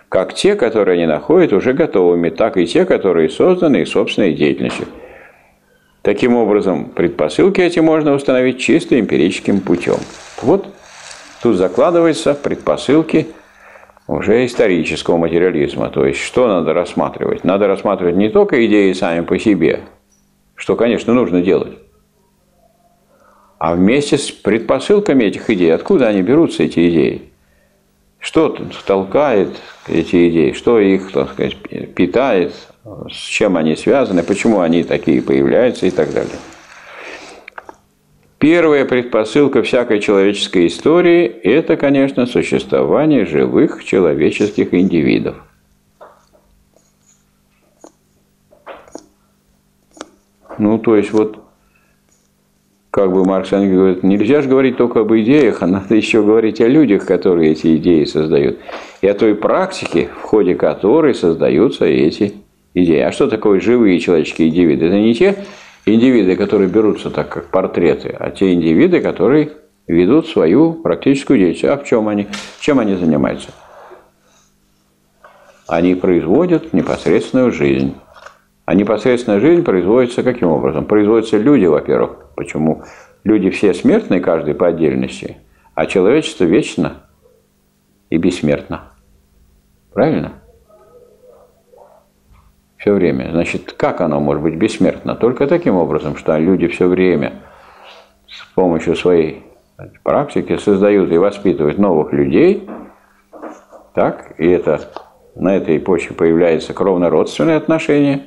как те, которые они находят уже готовыми, так и те, которые созданы их собственной деятельностью. Таким образом, предпосылки эти можно установить чисто эмпирическим путем. Вот тут закладываются предпосылки – уже исторического материализма. То есть, что надо рассматривать? Надо рассматривать не только идеи сами по себе, что, конечно, нужно делать, а вместе с предпосылками этих идей, откуда они берутся, эти идеи. Что толкает эти идеи, что их, так сказать, питает, с чем они связаны, почему они такие появляются и так далее. Первая предпосылка всякой человеческой истории – это, конечно, существование живых человеческих индивидов. Ну, то есть, вот, как бы Маркс говорит, нельзя же говорить только об идеях, а надо еще говорить о людях, которые эти идеи создают. И о той практике, в ходе которой создаются эти идеи. А что такое живые человеческие индивиды? Это не те индивиды, которые берутся так, как портреты, а те индивиды, которые ведут свою практическую деятельность. А в чем они? Чем они занимаются? Они производят непосредственную жизнь. А непосредственная жизнь производится каким образом? Производятся люди, во-первых. Почему? Люди все смертны, каждый по отдельности, а человечество вечно и бессмертно. Правильно? все время. Значит, как оно может быть бессмертно? Только таким образом, что люди все время с помощью своей практики создают и воспитывают новых людей, так, и это, на этой почве появляются кровно-родственные отношения,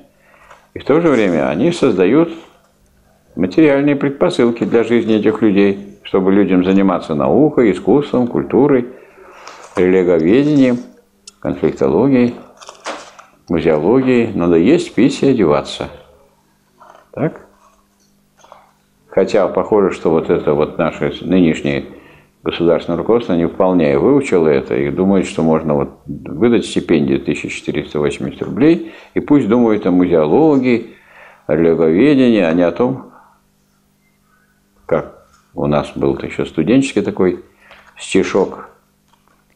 и в то же время они создают материальные предпосылки для жизни этих людей, чтобы людям заниматься наукой, искусством, культурой, религоведением, конфликтологией – музеологии, надо есть, пить и одеваться. Так? Хотя похоже, что вот это вот наше нынешнее государственное руководство не вполне выучило это и думает, что можно вот выдать стипендию 1480 рублей, и пусть думают о музеологии, о религоведении, а не о том, как у нас был еще студенческий такой стишок.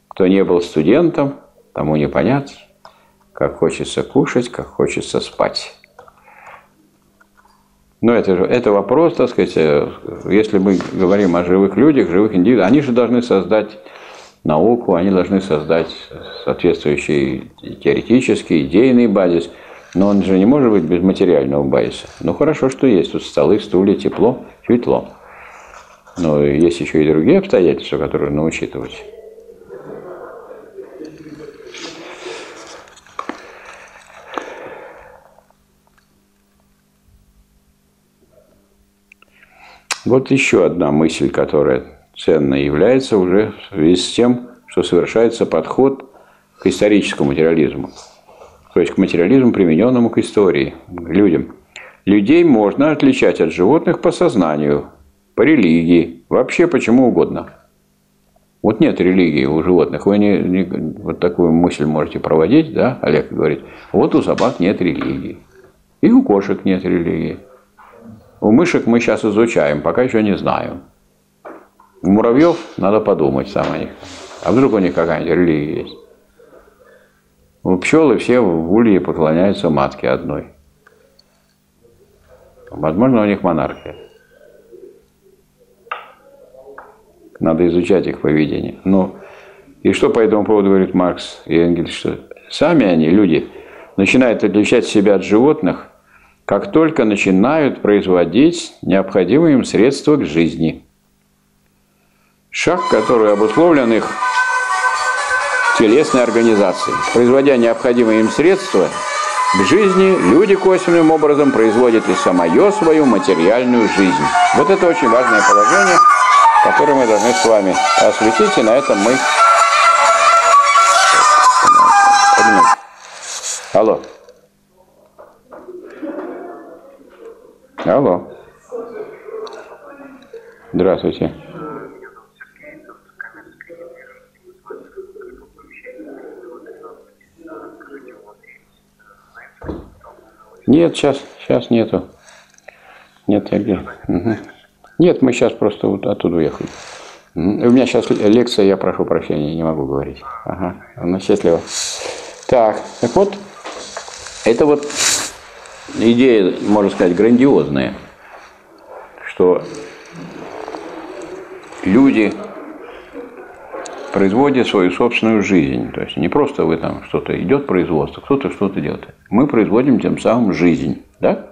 Кто не был студентом, тому не понять как хочется кушать, как хочется спать. Но это, же, это вопрос, так сказать, э, если мы говорим о живых людях, живых индивидуах, они же должны создать науку, они должны создать соответствующий теоретический, идейный базис, но он же не может быть без материального базиса. Ну хорошо, что есть тут столы, стулья, тепло, светло. Но есть еще и другие обстоятельства, которые нужно учитывать. Вот еще одна мысль, которая ценна является уже в связи с тем, что совершается подход к историческому материализму. То есть к материализму, примененному к истории, к людям. Людей можно отличать от животных по сознанию, по религии, вообще почему угодно. Вот нет религии у животных. Вы не, не, вот такую мысль можете проводить, да, Олег говорит. Вот у собак нет религии. И у кошек нет религии. У мышек мы сейчас изучаем, пока еще не знаем. У муравьев надо подумать сам о них. А вдруг у них какая-нибудь религия есть? У пчелы все в улье поклоняются матке одной. Возможно, у них монархия. Надо изучать их поведение. Ну, и что по этому поводу говорит Маркс и Энгельс? Что сами они, люди, начинают отличать себя от животных как только начинают производить необходимые им средства к жизни. Шаг, который обусловлен их телесной организации. Производя необходимые им средства к жизни, люди косвенным образом производят и самое свою материальную жизнь. Вот это очень важное положение, которое мы должны с вами осветить, и на этом мы... Алло. Алло. Здравствуйте. Нет, сейчас, сейчас нету. Нет, я где? Угу. Нет, мы сейчас просто вот оттуда уехали. У меня сейчас лекция, я прошу прощения, не могу говорить. Ага, ну счастливо. Так, так вот, это вот идея, можно сказать, грандиозная, что люди производят свою собственную жизнь. То есть не просто вы там что-то идет производство, кто-то что-то делает. Мы производим тем самым жизнь. Да?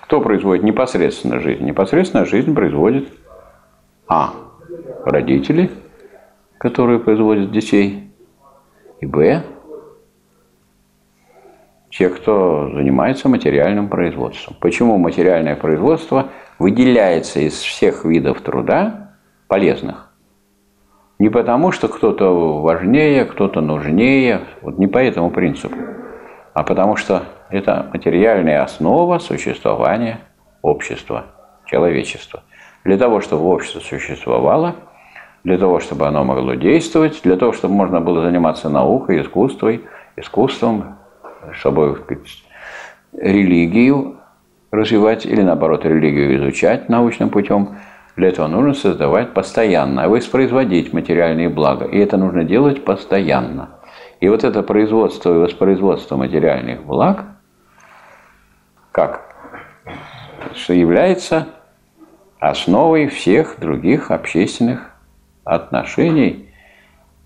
Кто производит непосредственно жизнь? Непосредственно жизнь производит А. Родители, которые производят детей. И Б. Те, кто занимается материальным производством. Почему материальное производство выделяется из всех видов труда полезных. Не потому, что кто-то важнее, кто-то нужнее, вот не по этому принципу, а потому что это материальная основа существования общества, человечества. Для того, чтобы общество существовало, для того, чтобы оно могло действовать, для того, чтобы можно было заниматься наукой, искусством, искусством, чтобы сказать, религию развивать или наоборот религию изучать научным путем – для этого нужно создавать постоянно, воспроизводить материальные блага. И это нужно делать постоянно. И вот это производство и воспроизводство материальных благ, как? Что является основой всех других общественных отношений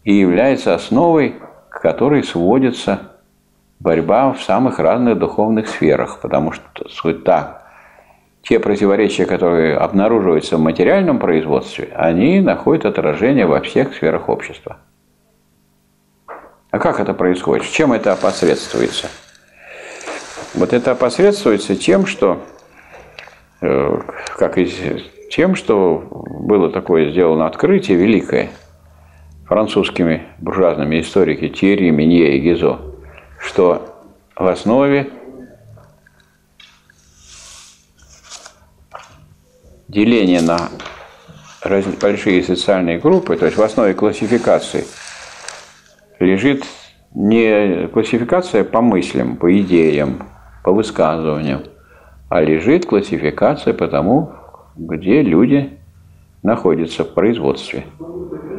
и является основой, к которой сводится борьба в самых разных духовных сферах, потому что суть так, те противоречия, которые обнаруживаются в материальном производстве, они находят отражение во всех сферах общества. А как это происходит? Чем это опосредствуется? Вот это опосредствуется тем, что, э, как и тем, что было такое сделано открытие великое французскими буржуазными историками Тьерри, Минье и Гизо, что в основе деление на большие социальные группы, то есть в основе классификации, лежит не классификация по мыслям, по идеям, по высказываниям, а лежит классификация по тому, где люди находятся в производстве,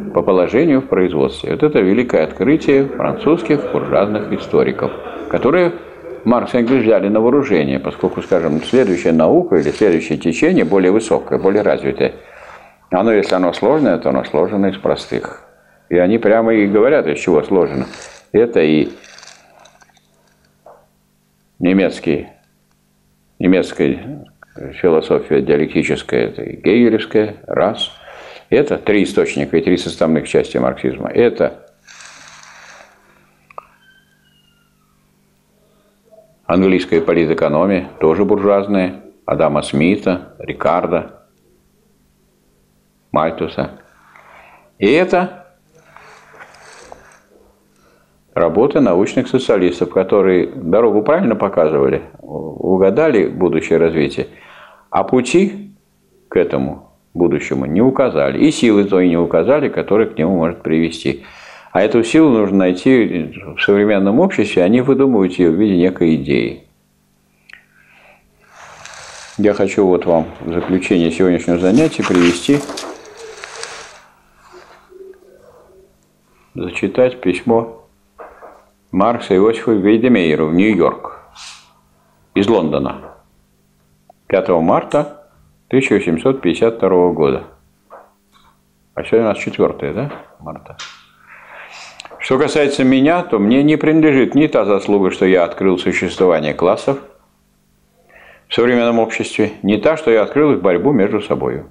по положению в производстве. Вот это великое открытие французских буржуазных историков, которые Маркс и Энгельс взяли на вооружение, поскольку, скажем, следующая наука или следующее течение более высокое, более развитое. Оно, если оно сложное, то оно сложено из простых. И они прямо и говорят, из чего сложено. Это и немецкий, немецкая философия диалектическая, это и гегелевская, раз. Это три источника и три составных части марксизма. Это английская политэкономия, тоже буржуазная, Адама Смита, Рикардо, Мальтуса. И это работа научных социалистов, которые дорогу правильно показывали, угадали будущее развитие, а пути к этому будущему не указали. И силы той не указали, которые к нему может привести. А эту силу нужно найти в современном обществе, они выдумывают ее в виде некой идеи. Я хочу вот вам в заключение сегодняшнего занятия привести, зачитать письмо Маркса Иосифа Вейдемейеру в Нью-Йорк из Лондона 5 марта 1852 года. А сегодня у нас 4 да, марта. Что касается меня, то мне не принадлежит ни та заслуга, что я открыл существование классов в современном обществе, ни та, что я открыл их борьбу между собой.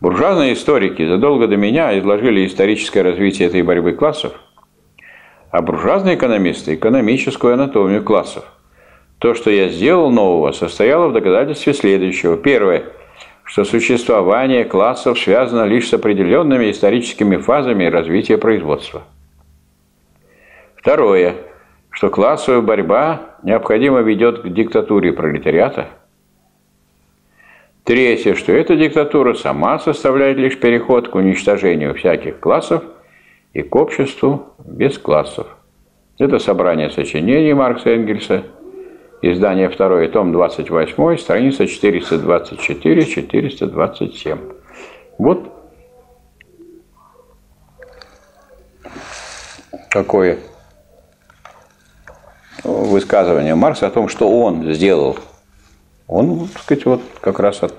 Буржуазные историки задолго до меня изложили историческое развитие этой борьбы классов, а буржуазные экономисты – экономическую анатомию классов. То, что я сделал нового, состояло в доказательстве следующего. Первое – что существование классов связано лишь с определенными историческими фазами развития производства. Второе, что классовая борьба необходимо ведет к диктатуре пролетариата. Третье, что эта диктатура сама составляет лишь переход к уничтожению всяких классов и к обществу без классов. Это собрание сочинений Маркса и Энгельса – Издание 2, том 28, страница 424-427. Вот какое высказывание Маркса о том, что он сделал. Он, так сказать, вот как раз от,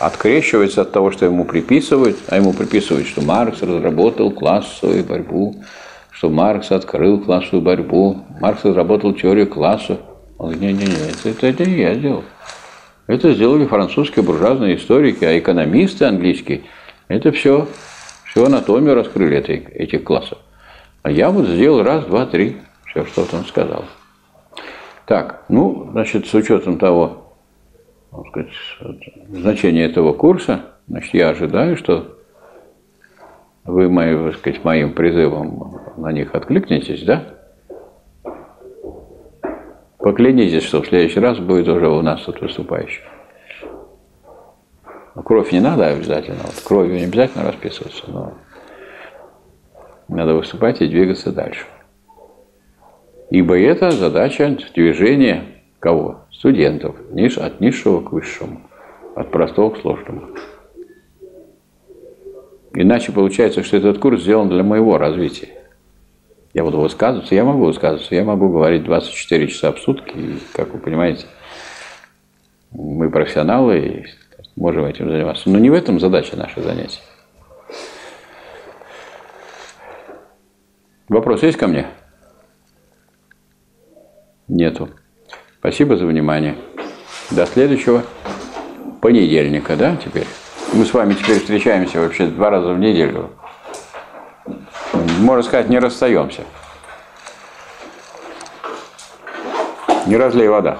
открещивается от того, что ему приписывают, а ему приписывают, что Маркс разработал классовую борьбу, что Маркс открыл классовую борьбу, Маркс разработал теорию классов. Не-не-не, это, это, не я сделал. Это сделали французские буржуазные историки, а экономисты английские, это все, все анатомию раскрыли этой, этих классов. А я вот сделал раз, два, три, все, что он сказал. Так, ну, значит, с учетом того, сказать, значения этого курса, значит, я ожидаю, что вы мои, сказать, моим призывом на них откликнетесь, да? Поклянитесь, что в следующий раз будет уже у нас тут выступающий. Ну, кровь не надо обязательно, вот кровью не обязательно расписываться, но надо выступать и двигаться дальше. Ибо это задача движения кого? Студентов. От низшего к высшему. От простого к сложному. Иначе получается, что этот курс сделан для моего развития. Я буду высказываться, я могу высказываться, я могу говорить 24 часа в сутки, и, как вы понимаете, мы профессионалы и можем этим заниматься. Но не в этом задача нашей занятия. Вопрос есть ко мне? Нету. Спасибо за внимание. До следующего понедельника, да, теперь? Мы с вами теперь встречаемся вообще два раза в неделю можно сказать, не расстаемся. Не разлей вода.